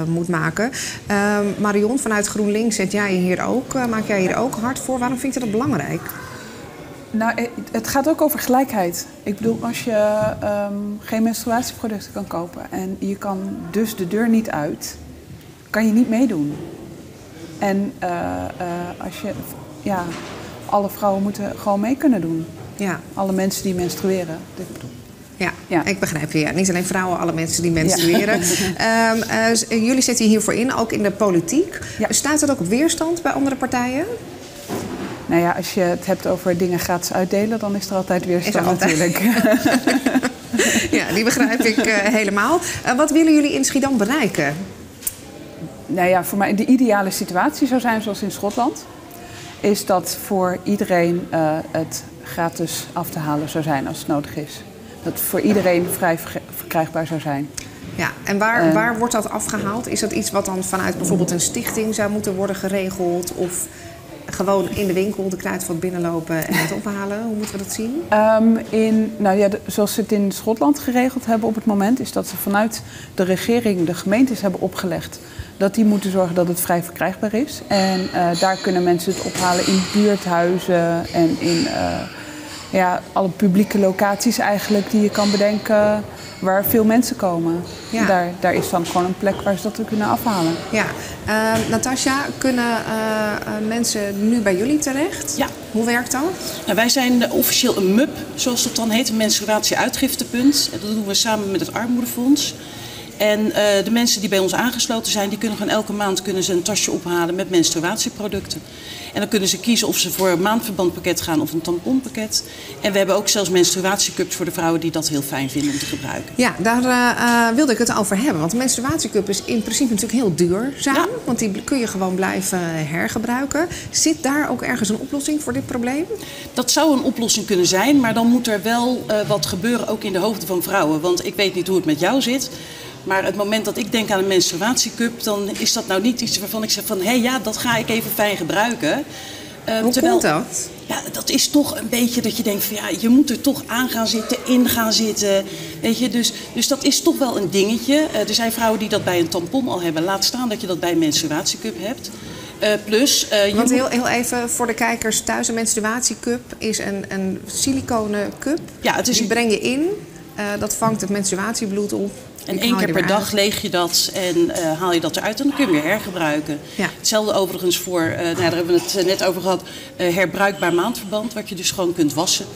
moet maken. Ehm, Marion, vanuit GroenLinks zet jij je hier ook, maak jij hier ook hard voor. Waarom vind je dat belangrijk? Nou, het gaat ook over gelijkheid. Ik bedoel, als je um, geen menstruatieproducten kan kopen en je kan dus de deur niet uit, kan je niet meedoen. En als je, ja, alle vrouwen moeten gewoon mee kunnen doen. Ja. Alle mensen die menstrueren. Ja, ja, ik begrijp je. Ja. Niet alleen vrouwen, alle mensen die menstrueren. Ja. um, uh, jullie zetten hiervoor in, ook in de politiek. Ja. Staat er ook weerstand bij andere partijen? Nou ja, als je het hebt over dingen gratis uitdelen, dan is er altijd weerstand er altijd. natuurlijk. ja, die begrijp ik uh, helemaal. Uh, wat willen jullie in Schiedam bereiken? Nou ja, voor mij de ideale situatie zou zijn zoals in Schotland is dat voor iedereen uh, het gratis af te halen zou zijn als het nodig is. Dat het voor iedereen vrij verkrijgbaar zou zijn. Ja, en waar, uh, waar wordt dat afgehaald? Is dat iets wat dan vanuit bijvoorbeeld een stichting zou moeten worden geregeld? Of gewoon in de winkel de kruidvat binnenlopen en het ophalen? Hoe moeten we dat zien? Ehm, in, nou ja, de- zoals ze het in Schotland geregeld hebben op het moment, is dat ze vanuit de regering de gemeentes hebben opgelegd dat die moeten zorgen dat het vrij verkrijgbaar is. En eh, daar kunnen mensen het ophalen in buurthuizen en in eh, ja, alle publieke locaties eigenlijk die je kan bedenken waar veel mensen komen. Ja. Daar, daar is dan gewoon een plek waar ze dat kunnen afhalen. Ja, Ehm Natasja, kunnen eh, eh, mensen nu bij jullie terecht? Ja. Hoe werkt dat? Nou, wij zijn officieel een MUP, zoals dat dan heet, een menstruatie-uitgiftepunt. En dat doen we samen met het Armoedefonds. En eh, de mensen die bij ons aangesloten zijn, die kunnen gewoon elke maand kunnen ze een tasje ophalen met menstruatieproducten. En dan kunnen ze kiezen of ze voor een maandverbandpakket gaan of een tamponpakket. En we hebben ook zelfs menstruatiecups voor de vrouwen die dat heel fijn vinden om te gebruiken. Ja, daar eh, eh, wilde ik het over hebben. Want de menstruatiecup is in principe natuurlijk heel duurzaam. Ja. Want die kun je gewoon blijven hergebruiken. Zit daar ook ergens een oplossing voor dit probleem? Dat zou een oplossing kunnen zijn, maar dan moet er wel wat gebeuren ook in de hoofden van vrouwen. Want ik weet niet hoe het met jou zit. Maar het moment dat ik denk aan een menstruatiecup, dan is dat nou niet iets waarvan ik zeg van hé hey, ja, dat ga ik even fijn gebruiken. Eh, Hoe terwijl- komt dat? Ja, dat is toch een beetje dat je denkt van ja, je moet er toch aan gaan zitten, in gaan zitten. Weet je, dus, dus dat is toch wel een dingetje. Eh, er zijn vrouwen die dat bij een tampon al hebben. Laat staan dat je dat bij een menstruatiecup hebt. Eh, plus, Want heel, heel even voor de kijkers thuis, een menstruatiecup is een, een siliconen cup. Ja, het is Die breng je in. Dat vangt het menstruatiebloed op. En één keer er per dag leeg je dat en eh, haal je dat eruit en dan kun je weer hergebruiken. Ja. Hetzelfde overigens voor, eh, nou, daar hebben we het eh, net over gehad, eh, herbruikbaar maandverband, wat je dus gewoon kunt wassen.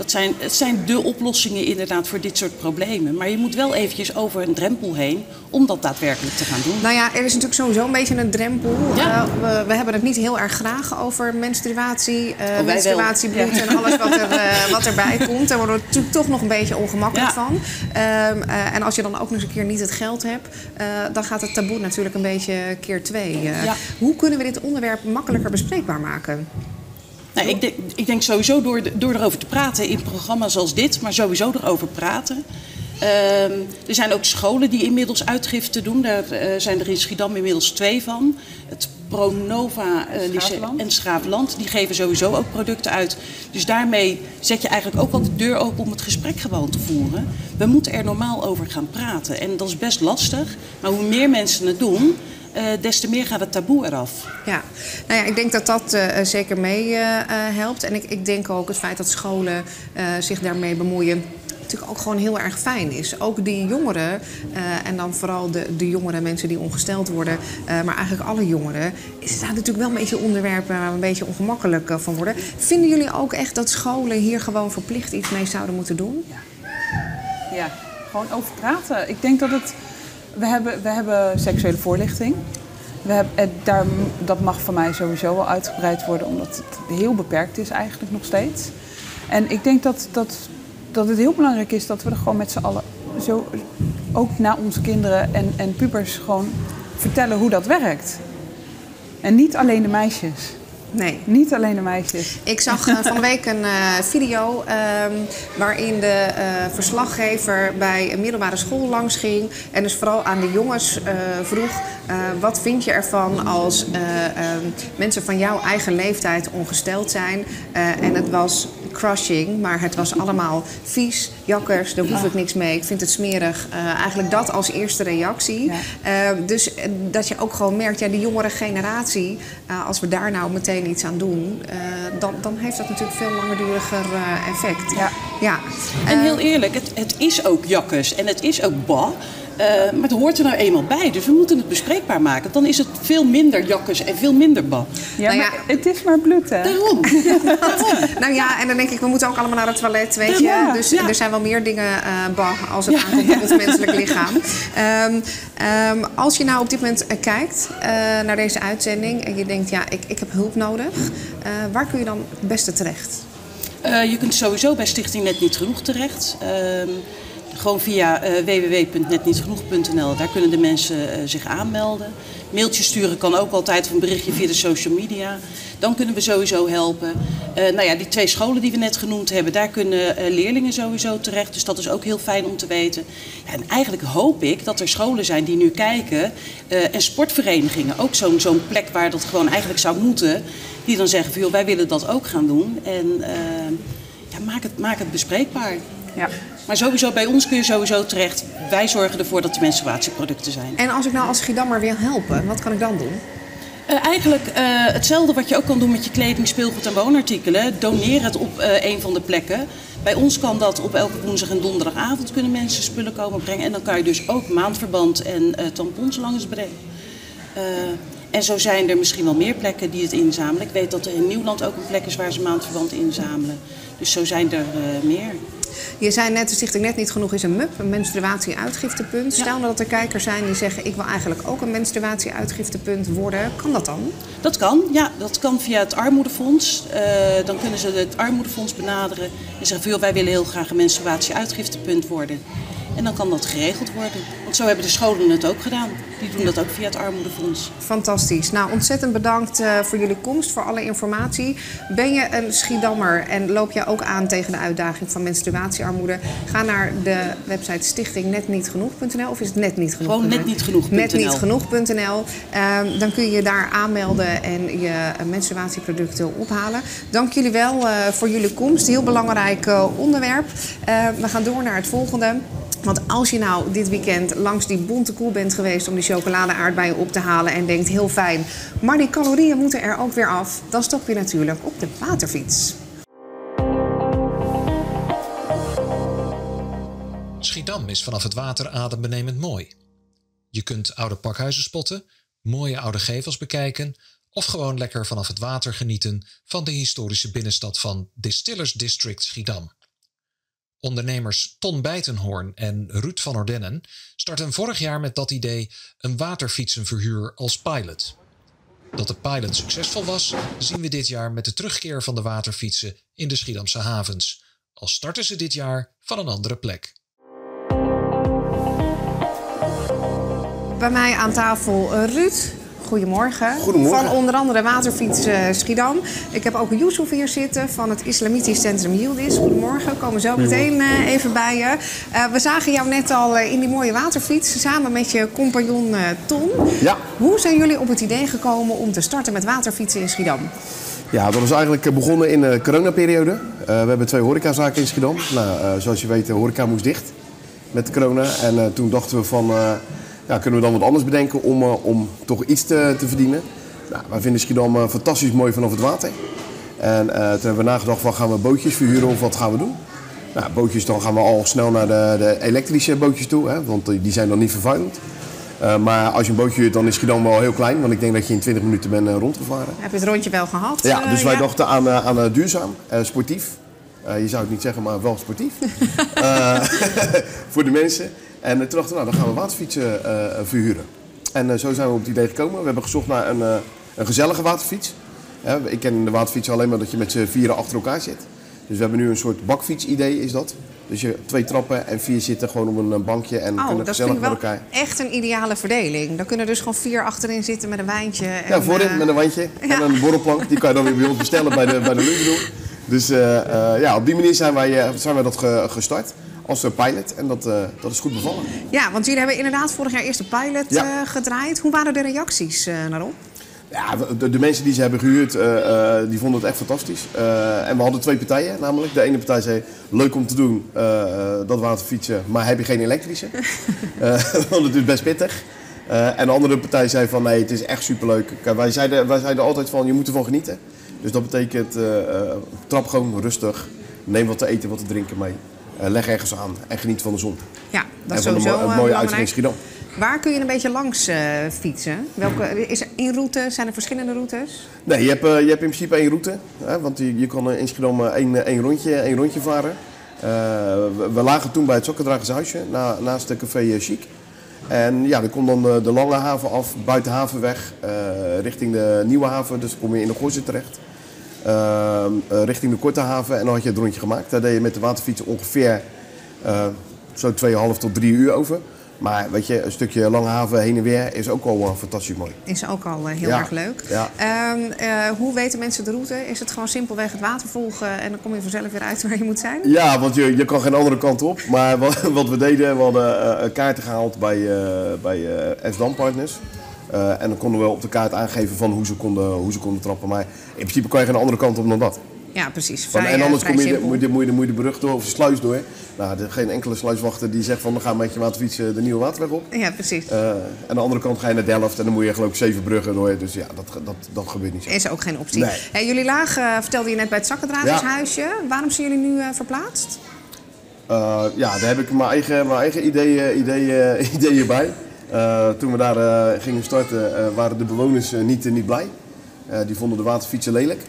Dat zijn, het zijn de oplossingen inderdaad voor dit soort problemen. Maar je moet wel eventjes over een drempel heen om dat daadwerkelijk te gaan doen. Nou ja, er is natuurlijk sowieso een beetje een drempel. Ja. We, we hebben het niet heel erg graag over menstruatie, eh, wel. menstruatiebloed Ja. en alles wat, er, eh, wat erbij komt. Daar worden we natuurlijk toch nog een beetje ongemakkelijk Ja. van. Eh, en als je dan ook nog eens een keer niet het geld hebt, dan gaat het taboe natuurlijk een beetje keer twee. Ja. Hoe kunnen we dit onderwerp makkelijker bespreekbaar maken? Nou, ik, denk, ik denk sowieso door, door erover te praten in programma's als dit, maar sowieso erover praten. Ehm, er zijn ook scholen die inmiddels uitgifte doen. Daar eh, zijn er in Schiedam inmiddels twee van. Het Pronova Lyceum Schaafland. en Schravenland. Die geven sowieso ook producten uit. Dus daarmee zet je eigenlijk ook al de deur open om het gesprek gewoon te voeren. We moeten er normaal over gaan praten. En dat is best lastig. Maar hoe meer mensen het doen, eh, des te meer gaat het taboe eraf. Ja, nou ja, ik denk dat dat eh, zeker mee eh, eh, helpt. En ik, ik denk ook het feit dat scholen eh, zich daarmee bemoeien natuurlijk ook gewoon heel erg fijn is. Ook die jongeren, eh, en dan vooral de, de jongere mensen die ongesteld worden, eh, maar eigenlijk alle jongeren, is het natuurlijk wel een beetje onderwerpen waar we een beetje ongemakkelijk eh, van worden. Vinden jullie ook echt dat scholen hier gewoon verplicht iets mee zouden moeten doen? Ja, gewoon over praten. Ik denk dat het. We hebben, we hebben seksuele voorlichting. We hebben, daar, dat mag van mij sowieso wel uitgebreid worden, omdat het heel beperkt is eigenlijk nog steeds. En ik denk dat, dat, dat het heel belangrijk is dat we er gewoon met z'n allen, zo, ook naar onze kinderen en, en pubers, gewoon vertellen hoe dat werkt. En niet alleen de meisjes. Nee. Niet alleen de meisjes. Ik zag eh, van week een eh, video ehm, waarin de eh, verslaggever bij een middelbare school langs ging. En dus vooral aan de jongens vroeg: wat vind je ervan als eh, ehm, mensen van jouw eigen leeftijd ongesteld zijn? En het was crushing, maar het was allemaal vies, jakkers, daar hoef ik niks mee. Ik vind het smerig. Eh, eigenlijk dat als eerste reactie. Ja. Eh, dus eh, dat je ook gewoon merkt, ja, die jongere generatie, eh, als we daar nou meteen iets aan doen, eh, dan, dan heeft dat natuurlijk veel langduriger eh, effect. Ja. ja. En heel eerlijk, het, het is ook jakkes en het is ook ba. Eh, maar het hoort er nou eenmaal bij. Dus we moeten het bespreekbaar maken. Dan is het veel minder jakkes en veel minder ba. Ja, Nou ja. maar het is maar bloed, hè? Daarom. nou ja, en dan denk ik, we moeten ook allemaal naar het toilet, weet je. Ja, dus ja. er zijn wel meer dingen eh bah als het aankomt op het menselijk lichaam. Ehm, ehm, als je nou op dit moment eh, kijkt eh, naar deze uitzending en je denkt, ja, ik, ik heb hulp nodig. eh, waar kun je dan het beste terecht? Eh, je kunt sowieso bij Stichting Net Niet Genoeg terecht. Ehm, Gewoon via uh, www.netnietgenoeg.nl. Daar kunnen de mensen uh, zich aanmelden. Mailtje sturen kan ook altijd of een berichtje via de social media. Dan kunnen we sowieso helpen. Uh, nou ja, die twee scholen die we net genoemd hebben, daar kunnen leerlingen sowieso terecht. Dus dat is ook heel fijn om te weten. Ja, en eigenlijk hoop ik dat er scholen zijn die nu kijken. en sportverenigingen, ook zo'n plek waar dat gewoon eigenlijk zou moeten. Die dan zeggen wij willen dat ook gaan doen. En ja, maak, het, maak het bespreekbaar. Ja. Maar sowieso, bij ons kun je sowieso terecht. Wij zorgen ervoor dat de menstruatieproducten zijn. En als ik nou als Schiedammer wil helpen, wat kan ik dan doen? Uh, eigenlijk uh, hetzelfde wat je ook kan doen met je kleding, speelgoed en woonartikelen. Doneer het op uh, een van de plekken. Bij ons kan dat op elke woensdag en donderdagavond kunnen mensen spullen komen brengen. En dan kan je dus ook maandverband en tampons langsbrengen. en zo zijn er misschien wel meer plekken die het inzamelen. Ik weet dat er in Nieuwland ook een plek is waar ze maandverband inzamelen. Dus zo zijn er meer. Je zei net, de Stichting Net Niet Genoeg is een MUP, een menstruatie-uitgiftepunt. Stel nou dat er kijkers zijn die zeggen, ik wil eigenlijk ook een menstruatie-uitgiftepunt worden. Kan dat dan? Dat kan, ja. Dat kan via het Armoedefonds. Uh, dan kunnen ze het Armoedefonds benaderen en zeggen, wij willen heel graag een menstruatie-uitgiftepunt worden. En dan kan dat geregeld worden. Want zo hebben de scholen het ook gedaan. Die doen dat ook via het Armoedefonds. Fantastisch. Nou, ontzettend bedankt uh, voor jullie komst, voor alle informatie. Ben je een Schiedammer en loop je ook aan tegen de uitdaging van menstruatiearmoede? Ga naar de website stichtingnetnietgenoeg.nl of is het net niet genoeg? Gewoon netnietgenoeg.nl. Netnietgenoeg.nl. Uh, dan kun je je daar aanmelden en je menstruatieproducten ophalen. Dank jullie wel uh, voor jullie komst. Heel belangrijk onderwerp. we gaan door naar het volgende. Want als je nou dit weekend langs die bonte koel bent geweest om die chocolade-aardbeien op te halen en denkt heel fijn, maar die calorieën moeten er ook weer af, dan stop je natuurlijk op de waterfiets. Schiedam is vanaf het water adembenemend mooi. Je kunt oude pakhuizen spotten, mooie oude gevels bekijken of gewoon lekker vanaf het water genieten van de historische binnenstad van Distillers District Schiedam. Ondernemers Ton Bijtenhoorn en Ruud van Ordennen startten vorig jaar met dat idee een waterfietsenverhuur als pilot. Dat de pilot succesvol was, zien we dit jaar met de terugkeer van de waterfietsen in de Schiedamse havens. Al starten ze dit jaar van een andere plek. Bij mij aan tafel eh, Ruud. Goedemorgen. Goedemorgen. Van onder andere Waterfiets uh, Schiedam. Ik heb ook Yusuf hier zitten van het Islamitisch Centrum Yildiz. Goedemorgen, we komen zo meteen uh, even bij je. Uh, we zagen jou net al in die mooie waterfiets samen met je compagnon Ton. Ja. Hoe zijn jullie op het idee gekomen om te starten met waterfietsen in Schiedam? Ja, dat is eigenlijk begonnen in de coronaperiode. we hebben twee horecazaken in Schiedam. Nou, zoals je weet, de horeca moest dicht met de corona. En toen dachten we van ja, kunnen we dan wat anders bedenken om, uh, om toch iets te, te verdienen. Nou, wij vinden Schiedam uh, fantastisch mooi vanaf het water. En uh, toen hebben we nagedacht, van, gaan we bootjes verhuren of wat gaan we doen? Nou, bootjes, dan gaan we al snel naar de, de elektrische bootjes toe, hè, want die zijn dan niet vervuilend. Uh, maar als je een bootje huurt, dan is Schiedam wel heel klein. Want ik denk dat je in 20 minuten bent uh, rondgevaren. Heb je het rondje wel gehad? Ja, dus wij ja. dachten aan, aan duurzaam, sportief. je zou het niet zeggen, maar wel sportief. voor de mensen. En toen dachten we, nou, dan gaan we waterfietsen uh, verhuren. En uh, zo zijn we op het idee gekomen. We hebben gezocht naar een, een gezellige waterfiets. ik ken de waterfiets alleen maar dat je met z'n vieren achter elkaar zit. Dus we hebben nu een soort bakfiets-idee, is dat. Dus je twee trappen en vier zitten gewoon op een bankje en oh, kunnen gezellig met elkaar. Echt een ideale verdeling. Dan kunnen er dus gewoon vier achterin zitten met een wijntje. En, ja, voorin met een wijntje ja. en een borrelplank. Die kan je dan weer bij ons bestellen bij de, bij de lunchroom. Dus ja, op die manier zijn wij, zijn wij dat ge, gestart als pilot. En dat, uh, dat is goed bevallen. Ja, want jullie hebben inderdaad vorig jaar eerst de pilot ja. uh, gedraaid. Hoe waren de reacties uh, naar op? Ja, de, de, mensen die ze hebben gehuurd, die vonden het echt fantastisch. en we hadden twee partijen namelijk. De ene partij zei, leuk om te doen, dat waterfietsen, maar heb je geen elektrische? want het is best pittig. en de andere partij zei van, nee, het is echt superleuk. Wij, zeiden, wij zeiden altijd van, je moet ervan genieten. Dus dat betekent, trap gewoon rustig. Neem wat te eten, wat te drinken mee. Uh, leg ergens aan en geniet van de zon. Ja, dat is sowieso een, een mooie uitzicht in Schiedam. Waar kun je een beetje langs uh, fietsen? Welke, is er één route? Zijn er verschillende routes? Nee, je hebt, uh, je hebt in principe één route. Hè, want je, je kan in Schiedam één, één, rondje, één rondje varen. We, we, lagen toen bij het Sokkendragershuisje, na, naast de café Chic. En ja, dan komt dan de, de, lange haven af, buiten havenweg, richting de nieuwe haven. Dus dan kom je in de Gooise terecht. Uh, richting de Korte Haven en dan had je het rondje gemaakt. Daar deed je met de waterfiets ongeveer uh, zo 2,5 tot 3 uur over. Maar weet je, een stukje Lange Haven heen en weer is ook al uh, fantastisch mooi. Is ook al uh, heel Ja. erg leuk. Ja. Ehm, eh, hoe weten mensen de route? Is het gewoon simpelweg het water volgen en dan kom je vanzelf weer uit waar je moet zijn? Ja, want je, je kan geen andere kant op. Maar wat, wat we deden, we hadden eh, kaarten gehaald bij, eh bij eh S-Dam Partners. Eh, en dan konden we op de kaart aangeven van hoe ze, konden, hoe ze konden trappen. Maar in principe kan je geen andere kant op dan dat. Ja, precies. Van, en eh, anders kom je, de, moet, je, moet, je, moet je de brug door of de sluis door. Nou, er, geen enkele sluiswachter die zegt van dan gaan met je waterfietsen de nieuwe waterweg op. Ja, precies. Eh, en aan de andere kant ga je naar Delft en dan moet je geloof ik zeven bruggen door. Dus ja, dat, dat, dat gebeurt niet zo. Is ook geen optie. Nee. Hey, jullie lagen, eh, vertelde je net bij het zakkendragershuisje. Waarom zijn jullie nu eh, verplaatst? Eh, ja, daar heb ik mijn eigen, mijn eigen ideeën, ideeën, ideeën bij. Eh, toen we daar eh, gingen starten eh, waren de bewoners niet, niet blij. Die vonden de waterfietsen lelijk.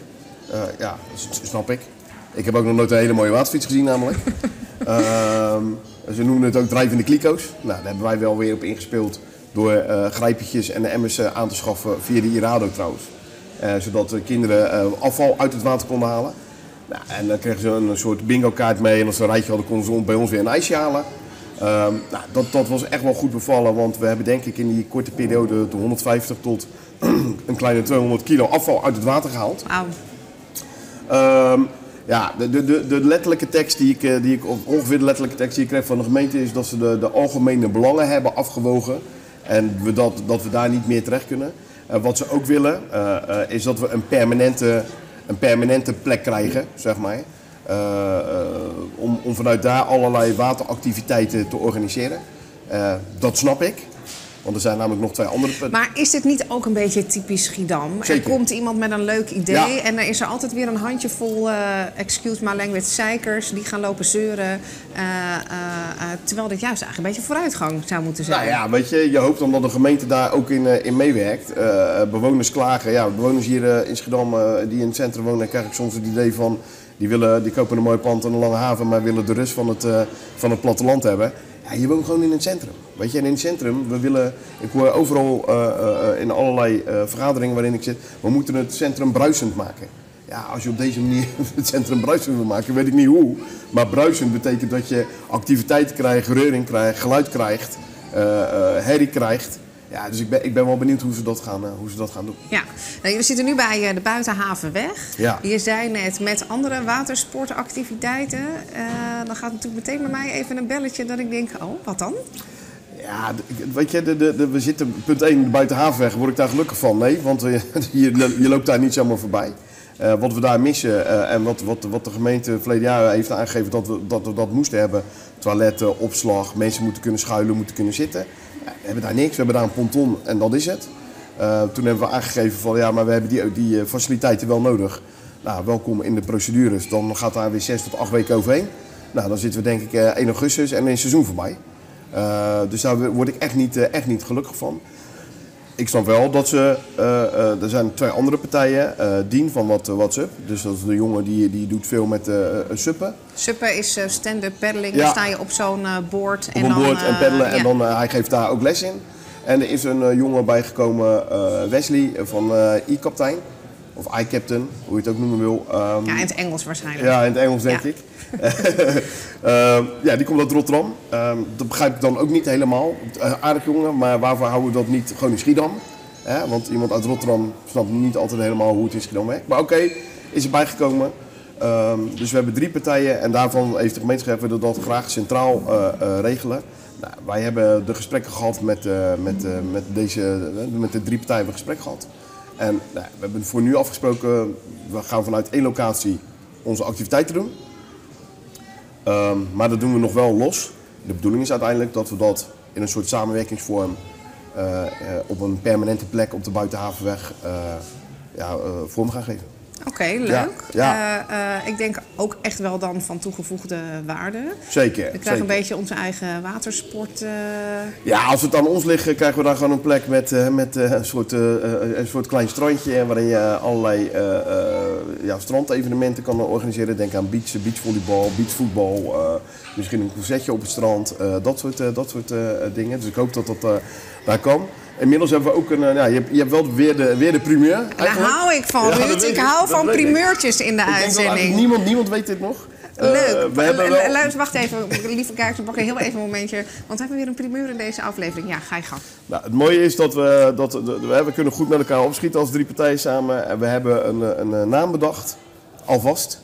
Ja, snap ik. Ik heb ook nog nooit een hele mooie waterfiets gezien namelijk. Ehm, ze noemen het ook drijvende kliko's. Nou, daar hebben wij wel weer op ingespeeld door grijpertjes en de emmers aan te schaffen via de Irado trouwens. Zodat de kinderen afval uit het water konden halen. Nou, en dan kregen ze een soort bingo kaart mee en als ze een rijtje hadden konden ze bij ons weer een ijsje halen. Ehm, nou, dat, dat was echt wel goed bevallen, want we hebben denk ik in die korte periode de 150 tot een kleine 200 kilo afval uit het water gehaald. Wauw. Ehm, ja, de, de, de, letterlijke tekst die ik, eh, die ik, of ongeveer de letterlijke tekst die ik kreeg van de gemeente is dat ze de, de algemene belangen hebben afgewogen. En we dat, dat we daar niet meer terecht kunnen. Wat ze ook willen, eh, eh, is dat we een permanente, een permanente plek krijgen, zeg maar. Eh, eh, om, om vanuit daar allerlei wateractiviteiten te organiseren. Eh, dat snap ik. Want er zijn namelijk nog twee andere punten. Maar is dit niet ook een beetje typisch Schiedam? Zeker. Er komt iemand met een leuk idee Ja. en er is er altijd weer een handjevol, eh excuse my language, zeikers die gaan lopen zeuren. terwijl dit juist eigenlijk een beetje vooruitgang zou moeten zijn. Nou ja, weet je, je hoopt dan dat de gemeente daar ook in, in meewerkt. Bewoners klagen. Ja, bewoners hier in Schiedam die in het centrum wonen, krijg ik soms het idee van... Die, willen, die kopen een mooi pand en een lange haven, maar willen de rust van het, eh, van het platteland hebben. Ja, je woont gewoon in het centrum. Weet je, en in het centrum, we willen... Ik hoor overal eh, eh, in allerlei vergaderingen waarin ik zit... We moeten het centrum bruisend maken. Ja, als je op deze manier het centrum bruisend wil maken, weet ik niet hoe. Maar bruisend betekent dat je activiteiten krijgt, reuring krijgt, geluid krijgt, herrie krijgt. Ja, dus ik ben, ik ben wel benieuwd hoe ze dat gaan, eh, hoe ze dat gaan doen. Ja, nou, we zitten nu bij eh, de Buitenhavenweg. Ja. Je zei net met andere watersportactiviteiten. Eh, dan gaat natuurlijk meteen bij mij even een belletje dat ik denk, oh, wat dan? Ja, weet je, de, de, de- we zitten punt 1 buiten de havenweg. Word ik daar gelukkig van? Nee, want je, je loopt daar niet zomaar voorbij. Wat we daar missen en wat, wat, wat de gemeente verleden jaar heeft aangegeven dat we dat, we dat moesten hebben. Toiletten, opslag, mensen moeten kunnen schuilen, moeten kunnen zitten. Ja, we hebben daar niks, we hebben daar een ponton en dat is het. Eh, toen hebben we aangegeven van ja, maar we hebben die, die eh, faciliteiten wel nodig. Nou, welkom in de procedures. Dan gaat daar weer zes tot acht weken overheen. Nou, dan zitten we denk ik eh 1 augustus en het seizoen voorbij. Eh, dus daar word ik echt niet, eh, echt niet gelukkig van. Ik snap wel dat ze. eh, eh, er zijn twee andere partijen. eh Dien van wat, WhatsApp. Dus dat is de jongen die, die doet veel met suppen. Suppen is stand-up paddling. Ja. Dan sta je op zo'n board. Op een boord en peddelen. En dan, hij geeft daar ook les in. En er is een jongen bijgekomen, Wesley, van e-kaptein. Of i-captain, hoe je het ook noemen wil. Ehm, Ja, in het Engels waarschijnlijk. Ja, in het Engels denk Ja. ik. Ehm, ja, die komt uit Rotterdam. Ehm, dat begrijp ik dan ook niet helemaal. Eh, aardig jongen, maar waarvoor houden we dat niet gewoon in Schiedam? Hè, want iemand uit Rotterdam snapt niet altijd helemaal hoe het in Schiedam werkt. Maar oké, is erbij gekomen. Dus we hebben drie partijen en daarvan heeft de we willen dat graag centraal eh, eh, regelen. Nou, wij hebben de gesprekken gehad met, met, met, deze, met de drie partijen gesprek gehad. En nou, we hebben voor nu afgesproken, we gaan vanuit één locatie onze activiteiten doen. Ehm, maar dat doen we nog wel los. De bedoeling is uiteindelijk dat we dat in een soort samenwerkingsvorm eh, eh, op een permanente plek op de Buitenhavenweg eh, ja, vorm gaan geven. Oké, leuk. Ja, ja. Eh, eh, ik denk ook echt wel dan van toegevoegde waarde. Zeker. We krijgen zeker. een beetje onze eigen watersport. eh, Ja, als het aan ons ligt, krijgen we daar gewoon een plek met, met een, soort, een soort klein strandje waarin je allerlei ja, strandevenementen kan organiseren. Denk aan beach, beachvolleybal, beachvoetbal, misschien een concertje op het strand, dat soort, dat soort dingen. Dus ik hoop dat dat daar kan. Inmiddels hebben we ook een, eh, ja, je, hebt, je hebt wel weer de, weer de primeur. Daar hou ik van, Ja, Ruud. Ik hou van primeurtjes in de Ik eigenlijk uitzending. niemand, niemand weet dit nog. Leuk. Eh, wel- Luister, wacht even, lieve kijkers, we pakken heel even een momentje. Want we hebben weer een primeur in deze aflevering. Ja, ga je gang. Nou, het mooie is dat we, dat we, we, kunnen goed met elkaar opschieten als drie partijen samen. En we hebben een, een, naam bedacht, alvast.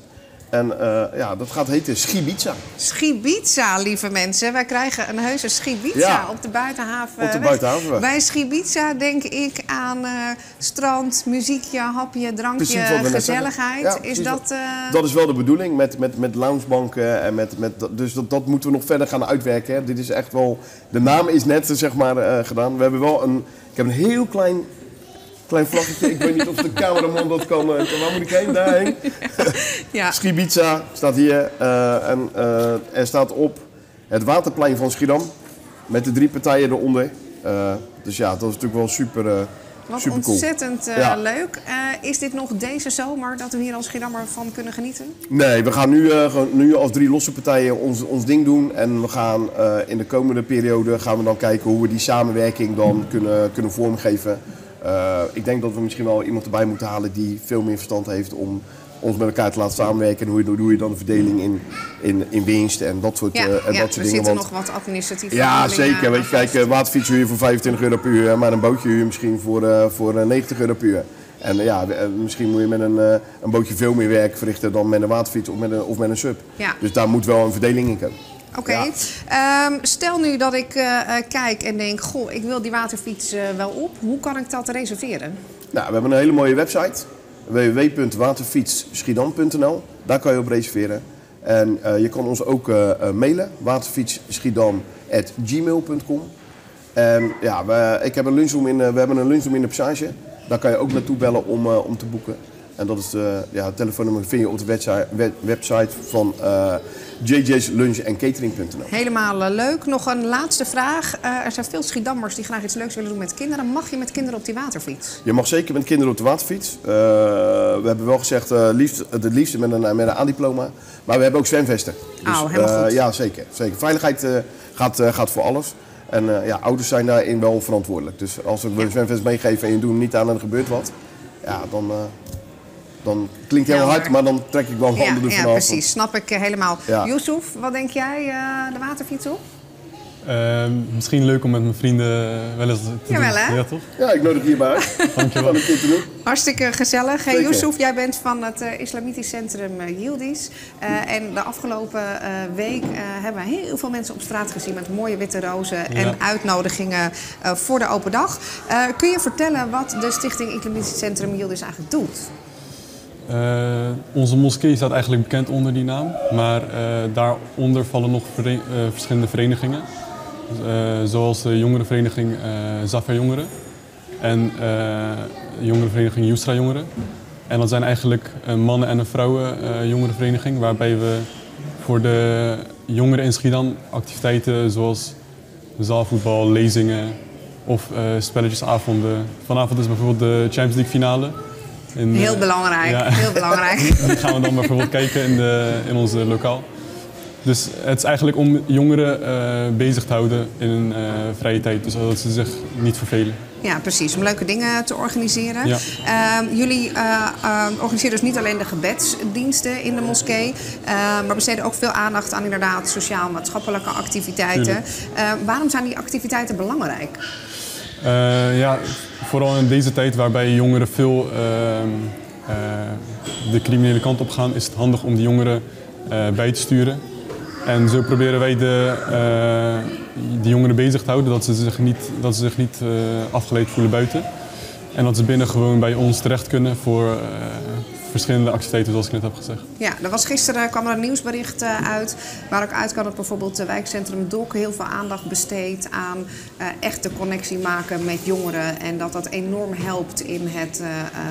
En eh, ja, dat gaat heten Schibiza. Schibiza, lieve mensen. Wij krijgen een heuse Schibiza Ja. op de buitenhaven. Op de Buitenhavenweg. Bij Schibiza denk ik aan eh, strand, muziekje, hapje, drankje, gezelligheid. Ja, is dat... eh, Dat is wel de bedoeling met, met, met loungebanken. En met, met, dus dat, dat moeten we nog verder gaan uitwerken. Hè. Dit is echt wel. De naam is net zeg maar, gedaan. We hebben wel een. Ik heb een heel klein, klein vlaggetje. ik weet niet of de cameraman dat kan. eh, waar moet ik heen? Daarheen. ja. Schibiza staat hier. eh, en eh, er staat op het waterplein van Schiedam. Met de drie partijen eronder. Dus ja, dat is natuurlijk wel super, Wat super cool. ontzettend eh, Ja. leuk. Is dit nog deze zomer dat we hier als Schiedammer van kunnen genieten? Nee, we gaan nu, nu als drie losse partijen ons, ons ding doen. En we gaan in de komende periode gaan we dan kijken hoe we die samenwerking dan kunnen, kunnen vormgeven. Eh, ik denk dat we misschien wel iemand erbij moeten halen die veel meer verstand heeft om ons met elkaar te laten samenwerken. En hoe je, hoe je dan de verdeling in, in, in winst en dat soort, Ja, eh, en ja dat er soort dingen. zitten Want- nog wat administratieve ja, zeker. Weet je, kijk, eh, waterfiets huur je voor 25 euro per uur, maar een bootje huur je misschien voor, eh, voor eh, 90 euro per uur. En eh, ja, eh, misschien moet je met een, eh, een bootje veel meer werk verrichten dan met een waterfiets of met een, of met een sub. Ja. Dus daar moet wel een verdeling in komen. Oké. Ja. Ehm, stel nu dat ik eh, eh, kijk en denk, goh, ik wil die waterfiets eh, wel op. Hoe kan ik dat reserveren? Nou, we hebben een hele mooie website. www.waterfietsschiedam.nl Daar kan je op reserveren. En je kan ons ook mailen. waterfietsschiedam.gmail.com En ja, we, ik heb een lunchroom in, we hebben een lunchroom in de Passage. Daar kan je ook naartoe bellen om, om te boeken. En dat is de, ja, het telefoonnummer vind je op de website, web- website van eh JJ's Lunch en Catering.nl. Helemaal eh, leuk. Nog een laatste vraag. Eh, er zijn veel Schiedammers die graag iets leuks willen doen met kinderen. Mag je met kinderen op die waterfiets? Je mag zeker met kinderen op de waterfiets. We hebben wel gezegd, liefst, het liefste met een, met een A-diploma. Maar we hebben ook zwemvesten. Oh, helemaal eh, goed. ja, zeker, zeker. Veiligheid gaat, gaat voor alles. En ja, ouders zijn daarin wel verantwoordelijk. Dus als we een zwemvest meegeven en je doet hem niet aan en er gebeurt wat... Ja, dan, dan klinkt het heel hard, maar dan trek ik wel Ja, handen ervan ja af. precies. Snap ik eh, helemaal. Ja. Yusuf, wat denk jij eh, de waterfiets op? Ehm, misschien leuk om met mijn vrienden wel eens te Jawel, doen. hè? Ja, toch? Ja, ik nodig hierbij. Dankjewel. Van een keer te doen. Hartstikke gezellig. Hey. Yusuf, jij bent van het eh, Islamitisch Centrum eh, Yildiz. Eh, en de afgelopen eh, week eh, hebben we heel veel mensen op straat gezien met mooie witte rozen en uitnodigingen eh, voor de open dag. Eh, kun je vertellen wat de Stichting Islamitisch Centrum Yildiz eigenlijk doet? Eh, onze moskee staat eigenlijk bekend onder die naam. Maar eh, daaronder vallen nog eh, verschillende verenigingen. Eh, zoals de jongerenvereniging Zafar Jongeren. En de jongerenvereniging Yusra Jongeren. En dat zijn eigenlijk een mannen- en een vrouwen jongerenvereniging. Waarbij we voor de jongeren in Schiedam activiteiten zoals zaalvoetbal, lezingen of spelletjesavonden. Vanavond is bijvoorbeeld de Champions League finale. In, Heel eh, belangrijk, ja. heel belangrijk. Die gaan we dan bijvoorbeeld kijken in, de, in ons eh, lokaal. Dus het is eigenlijk om jongeren eh, bezig te houden in hun eh, vrije tijd. Dus zodat ze zich niet vervelen. Ja, precies. Om leuke dingen te organiseren. Ja. Ehm, jullie eh, eh, organiseren dus niet alleen de gebedsdiensten in de moskee, eh, maar besteden ook veel aandacht aan inderdaad sociaal-maatschappelijke activiteiten. Tuurlijk. Eh, waarom zijn die activiteiten belangrijk? Eh, ja, vooral in deze tijd waarbij jongeren veel ehm, eh, de criminele kant op gaan, is het handig om die jongeren eh, bij te sturen. En zo proberen wij de, die jongeren bezig te houden, dat ze zich niet, dat ze zich niet afgeleid voelen buiten. En dat ze binnen gewoon bij ons terecht kunnen voor verschillende activiteiten, zoals ik net heb gezegd. Ja, er was gisteren kwam er een nieuwsbericht eh, uit waar ook uit kan dat bijvoorbeeld de wijkcentrum Dok heel veel aandacht besteedt aan eh, echt de connectie maken met jongeren en dat dat enorm helpt in het eh,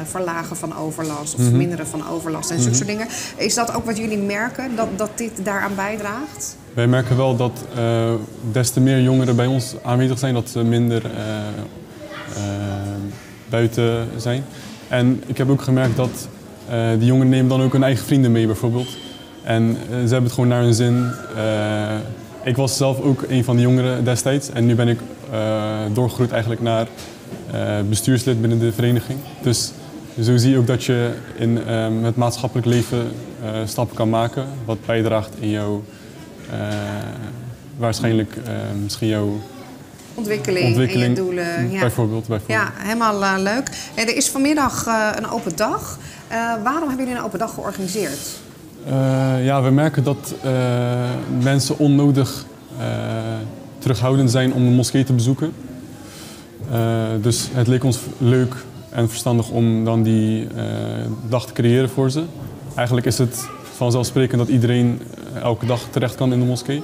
verlagen van overlast of Mhm. verminderen van overlast en zulke Mhm. soort dingen. Is dat ook wat jullie merken, dat, dat dit daaraan bijdraagt? Wij merken wel dat eh, des te meer jongeren bij ons aanwezig zijn, dat ze minder buiten zijn. En ik heb ook gemerkt dat die jongeren nemen dan ook hun eigen vrienden mee bijvoorbeeld. En eh, ze hebben het gewoon naar hun zin. Eh, ik was zelf ook een van die jongeren destijds en nu ben ik eh, doorgegroeid eigenlijk naar eh, bestuurslid binnen de vereniging. Dus zo zie je ook dat je in eh, het maatschappelijk leven eh, eh, stappen kan maken wat bijdraagt in jouw, eh, waarschijnlijk eh, misschien jouw Ontwikkeling, ontwikkeling. en je doelen. Ja. Bijvoorbeeld, bijvoorbeeld. Ja, helemaal eh, leuk. Eh, er is vanmiddag eh, een open dag. Waarom hebben jullie een open dag georganiseerd? Ja, we merken dat mensen onnodig terughoudend zijn om de moskee te bezoeken. Dus het leek ons leuk en verstandig om dan die dag te creëren voor ze. Eigenlijk is het vanzelfsprekend dat iedereen elke dag terecht kan in de moskee.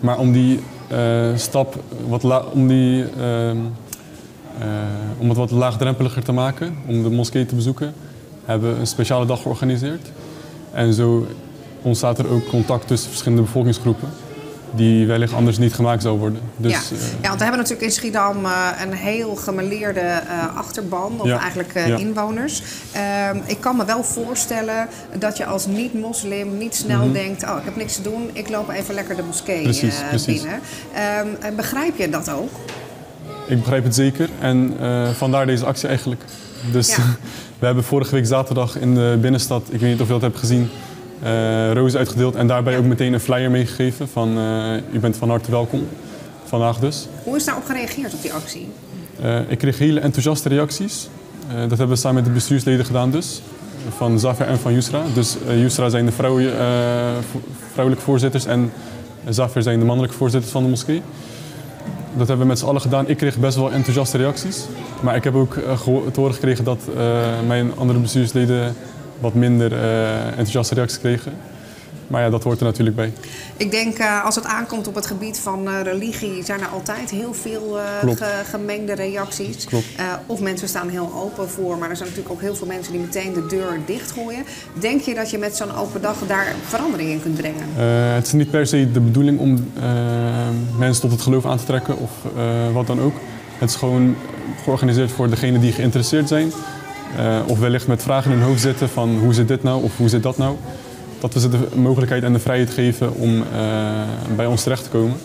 Maar om die stap wat om, die, ehm, eh, om het wat laagdrempeliger te maken, om de moskee te bezoeken, hebben we een speciale dag georganiseerd. En zo ontstaat er ook contact tussen verschillende bevolkingsgroepen, die wellicht anders niet gemaakt zou worden. Dus, ja. eh, ja, want we hebben natuurlijk in Schiedam eh, een heel gemeleerde eh, achterban, of Ja. eigenlijk Ja. inwoners. Ehm, ik kan me wel voorstellen dat je als niet-moslim niet snel Mhm. denkt... oh, ik heb niks te doen, ik loop even lekker de moskee Precies, precies. binnen. Ehm, begrijp je dat ook? Ik begrijp het zeker en vandaar deze actie eigenlijk. Dus we hebben vorige week zaterdag in de binnenstad, ik weet niet of je dat hebt gezien, eh rozen uitgedeeld en daarbij ook meteen een flyer meegegeven van eh, u bent van harte welkom. Vandaag dus. Hoe is daarop gereageerd op die actie? Eh, ik kreeg hele enthousiaste reacties. Eh, dat hebben we samen met de bestuursleden gedaan dus. Van Zafir en van Yusra. Dus eh Yusra zijn de vrouwen, eh, vrouwelijke voorzitters en Zafir zijn de mannelijke voorzitters van de moskee. Dat hebben we met z'n allen gedaan. Ik kreeg best wel enthousiaste reacties. Maar ik heb ook eh, te horen gekregen dat eh, mijn andere bestuursleden wat minder eh, enthousiaste reacties kregen. Maar ja, dat hoort er natuurlijk bij. Ik denk eh, als het aankomt op het gebied van eh, religie, zijn er altijd heel veel ge- gemengde reacties. Klopt. Of mensen staan heel open voor, maar er zijn natuurlijk ook heel veel mensen die meteen de deur dichtgooien. Denk je dat je met zo'n open dag daar verandering in kunt brengen? Het is niet per se de bedoeling om mensen tot het geloof aan te trekken of wat dan ook. Het is gewoon georganiseerd voor degenen die geïnteresseerd zijn. Eh, of wellicht met vragen in hun hoofd zitten van hoe zit dit nou of hoe zit dat nou. Dat we ze de mogelijkheid en de vrijheid geven om eh, bij ons terecht te komen.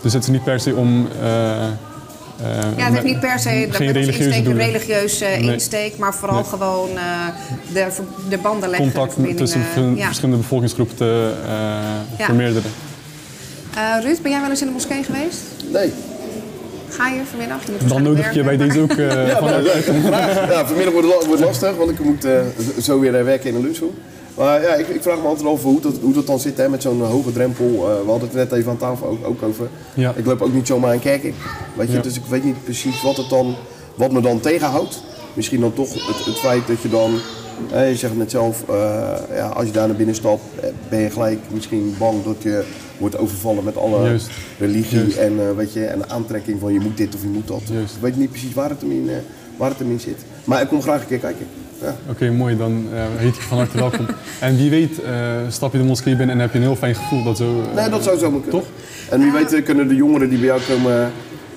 Dus het is niet per se om... eh, Ja, het heeft niet per se dat geen als religieuze insteek een doelen. religieuze Nee. insteek, maar vooral Nee. gewoon eh, de, de banden leggen. contact tussen ja. verschillende bevolkingsgroepen te eh, Ja. vermeerderen. Eh, Ruud, ben jij wel eens in de moskee geweest? Nee. Ga je vanmiddag? Je moet Dan nodig ik je bij deze ook eh, Ja, van maar, harte uit. vraag. ja, vanmiddag wordt het lastig, want ik moet eh, zo weer eh, werken in de lunchroom. Maar ja, ik, ik vraag me altijd af hoe dat, hoe dat dan zit hè, met zo'n eh, hoge drempel. Eh, we hadden het net even aan tafel ook, ook over. Ja. Ik loop ook niet zomaar een kerk in. Weet je, Ja. dus ik weet niet precies wat, het dan, wat me dan tegenhoudt. Misschien dan toch het, het feit dat je dan, eh, je zegt het net zelf, eh, ja, als je daar naar binnen stapt, eh, ben je gelijk misschien bang dat je wordt overvallen met alle Juist. religie Juist. en, eh, weet je, en de aantrekking van je moet dit of je moet dat. Juist. Ik weet niet precies waar het hem in, eh, waar het hem in zit. Maar ik kom graag een keer kijken. Ja. Oké, mooi. Dan eh, heet ik je van harte welkom. En wie weet, eh, stap je de moskee binnen en heb je een heel fijn gevoel. Dat, zo, eh, Nee, dat zou zomaar kunnen. Toch? En wie weet kunnen de jongeren die bij jou komen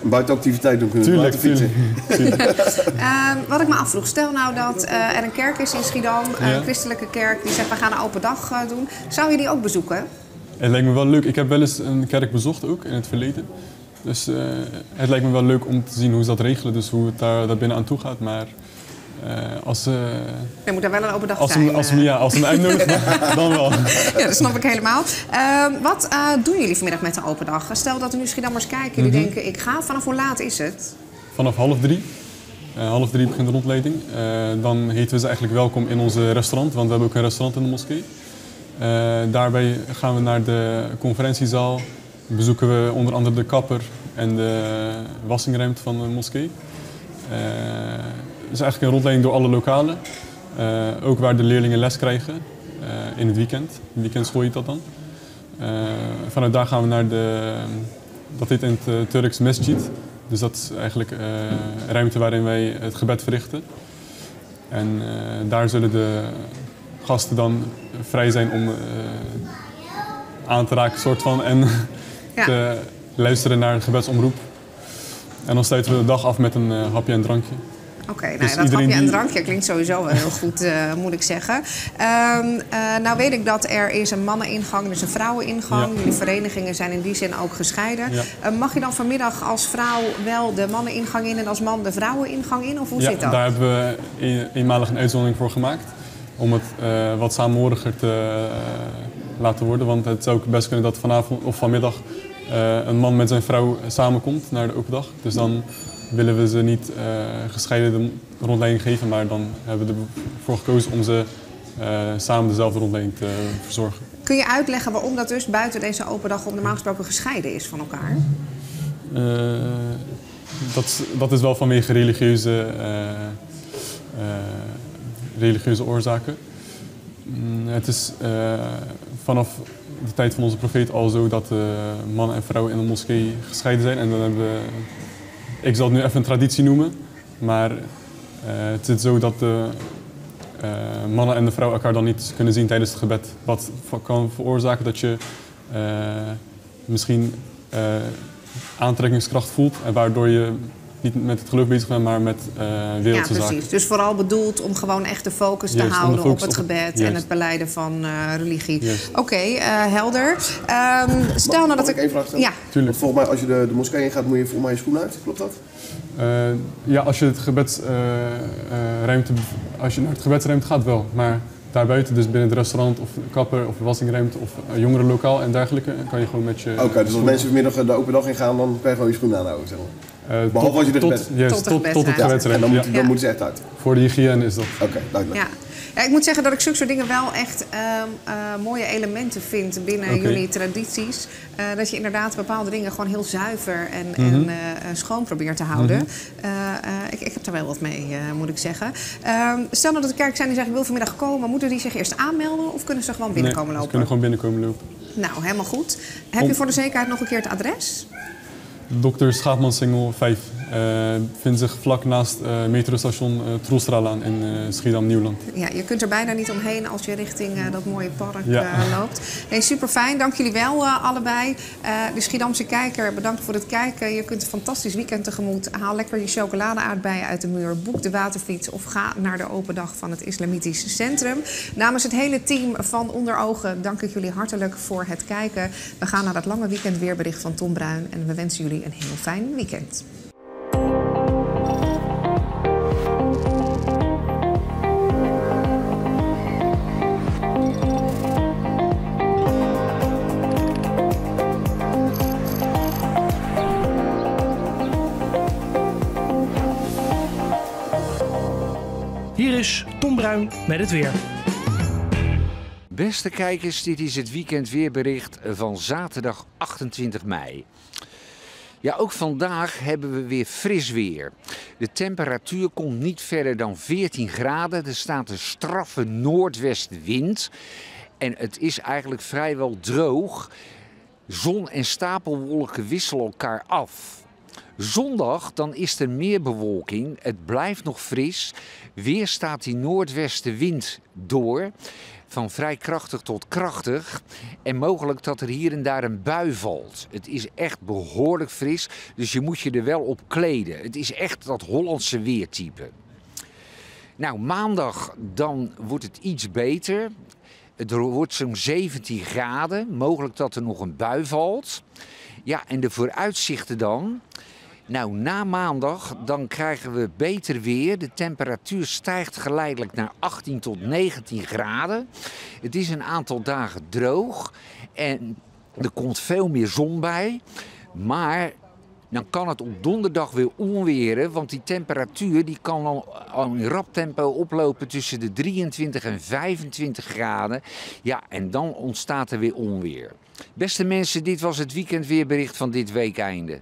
een buitenactiviteit doen, kunnen Tuurlijk, laten fietsen. Ehm, wat ik me afvroeg, stel nou dat eh, er een kerk is in Schiedam, Ja. een christelijke kerk, die zegt we gaan een open dag eh, doen. Zou je die ook bezoeken? Het lijkt me wel leuk. Ik heb wel eens een kerk bezocht ook in het verleden. Dus eh, het lijkt me wel leuk om te zien hoe ze dat regelen. Dus hoe het daar, daar binnen aan toe gaat. Maar eh, als, eh, Er moet daar wel een open dag als, zijn. als, ze, eh. ja, als ze me uitnodigen, dan wel. Ja, dat snap ik helemaal. Ehm, wat doen jullie vanmiddag met de open dag? Stel dat er nu Schiedammers kijken die Mhm. denken ik ga. Vanaf hoe laat is het? Vanaf half drie. Half drie begint de rondleiding. Dan heten we ze eigenlijk welkom in ons restaurant, want we hebben ook een restaurant in de moskee. Eh, daarbij gaan we naar de conferentiezaal. Bezoeken we onder andere de kapper en de wassingruimte van de moskee. Eh, Het is eigenlijk een rondleiding door alle lokalen. Eh, ook waar de leerlingen les krijgen in het weekend. Weekendschool heet dat dan. Vanuit daar gaan we naar de, dat heet in het Turks masjid. Dus dat is eigenlijk een ruimte waarin wij het gebed verrichten. En daar zullen de gasten dan vrij zijn om eh, aan te raken soort van en Ja. te luisteren naar het gebedsomroep. En dan sluiten we de dag af met een eh, hapje en drankje. Oké, nou Dus dat hapje en drankje klinkt sowieso wel heel goed, eh, moet ik zeggen. Eh, nou weet ik dat er is een manneningang, is een vrouweningang. Ja. Jullie verenigingen zijn in die zin ook gescheiden. Ja. Mag je dan vanmiddag als vrouw wel de manneningang in en als man de vrouweningang in? Of hoe ja, zit dat? daar hebben we een- eenmalig een uitzondering voor gemaakt. Om het eh, wat samenhoriger te eh, laten worden. Want het zou ook best kunnen dat vanavond of vanmiddag eh, een man met zijn vrouw samenkomt naar de open dag. Dus dan willen we ze niet gescheiden de rondleiding geven, maar dan hebben we ervoor gekozen om ze samen dezelfde rondleiding te verzorgen. Kun je uitleggen waarom dat dus buiten deze open dag om normaal gesproken gescheiden is van elkaar? Dat, dat is wel vanwege religieuze, religieuze oorzaken. Mm, het is eh, vanaf de tijd van onze profeet al zo dat eh, man en vrouw in de moskee gescheiden zijn. En dan hebben we, ik zal het nu even een traditie noemen, maar eh, het is zo dat de mannen en de vrouw elkaar dan niet kunnen zien tijdens het gebed. Wat kan veroorzaken dat je misschien aantrekkingskracht voelt. En waardoor je niet met het geloof bezig bent, maar met eh Ja, wereldse precies. zaken. Dus vooral bedoeld om gewoon echt de focus te Juist, houden op het op- gebed en het beleiden van eh, religie. Oké, eh, helder. Ehm, stel nou dat Mag ik... ik één vraag stellen? Ja, Tuurlijk. Want volgens mij, als je de, de moskee in gaat, moet je voor mij je schoenen uit. Klopt dat? Eh, ja, als je het gebedsruimte, als je naar het gebedsruimte gaat wel, maar daarbuiten, dus binnen het restaurant of kapper of wassingruimte of uh, jongerenlokaal en dergelijke, kan je gewoon met je. Oké, dus als mensen vanmiddag eh, de open dag ingaan, dan kan je gewoon je schoenen aanhouden. Zeg maar. Eh, behalve als je de tot, Tot tot, tot het gebedsruimte. En dan, moet, ja. dan moeten ze echt uit. Voor de hygiëne is dat. Oké, duidelijk. ja. Ja, ik moet zeggen dat ik zulke soort dingen wel echt ehm, eh, mooie elementen vind binnen jullie tradities. Eh, dat je inderdaad bepaalde dingen gewoon heel zuiver en, Mhm. en eh, eh, schoon probeert te houden. Eh, ik, ik heb daar wel wat mee, moet ik zeggen. Ehm, stel nou dat de kerk zijn die zegt, ik wil vanmiddag komen. Moeten die zich eerst aanmelden of kunnen ze gewoon binnenkomen nee, ze lopen? kunnen gewoon binnenkomen lopen. Nou, helemaal goed. Heb je voor de zekerheid nog een keer het adres? Dr. Schaapmansingel 5 eh vindt zich vlak naast eh metrostation eh Troelstralaan in eh, Schiedam-Nieuwland. Ja, je kunt er bijna niet omheen als je richting eh, dat mooie park Ja. eh, loopt. Hey, super fijn, dank jullie wel eh, allebei. Eh, de Schiedamse kijker, bedankt voor het kijken. Je kunt een fantastisch weekend tegemoet. Haal lekker je chocolade-aardbeien uit de muur. Boek de waterfiets of ga naar de open dag van het Islamitisch Centrum. Namens het hele team van Onder Ogen dank ik jullie hartelijk voor het kijken. We gaan naar dat lange weekend weerbericht van Tom Bruin. En we wensen jullie een heel fijn weekend. Tom Bruin met het weer. Beste kijkers, dit is het weekend weerbericht van zaterdag 28 mei. Ja, ook vandaag hebben we weer fris weer. De temperatuur komt niet verder dan 14 graden. Er staat een straffe noordwestwind. En het is eigenlijk vrijwel droog. Zon en stapelwolken wisselen elkaar af. Zondag dan is er meer bewolking. Het blijft nog fris. Weer staat die noordwestenwind door. Van vrij krachtig tot krachtig. En mogelijk dat er hier en daar een bui valt. Het is echt behoorlijk fris. Dus je moet je er wel op kleden. Het is echt dat Hollandse weertype. Nou, maandag dan wordt het iets beter. Het wordt zo'n 17 graden. Mogelijk dat er nog een bui valt. Ja, en de vooruitzichten dan. Nou, na maandag dan krijgen we beter weer. De temperatuur stijgt geleidelijk naar 18 tot 19 graden. Het is een aantal dagen droog en er komt veel meer zon bij. Maar dan kan het op donderdag weer onweren, want die temperatuur die kan al, al in rap tempo oplopen tussen de 23 en 25 graden. Ja, en dan ontstaat er weer onweer. Beste mensen, dit was het weekendweerbericht van dit weekeinde.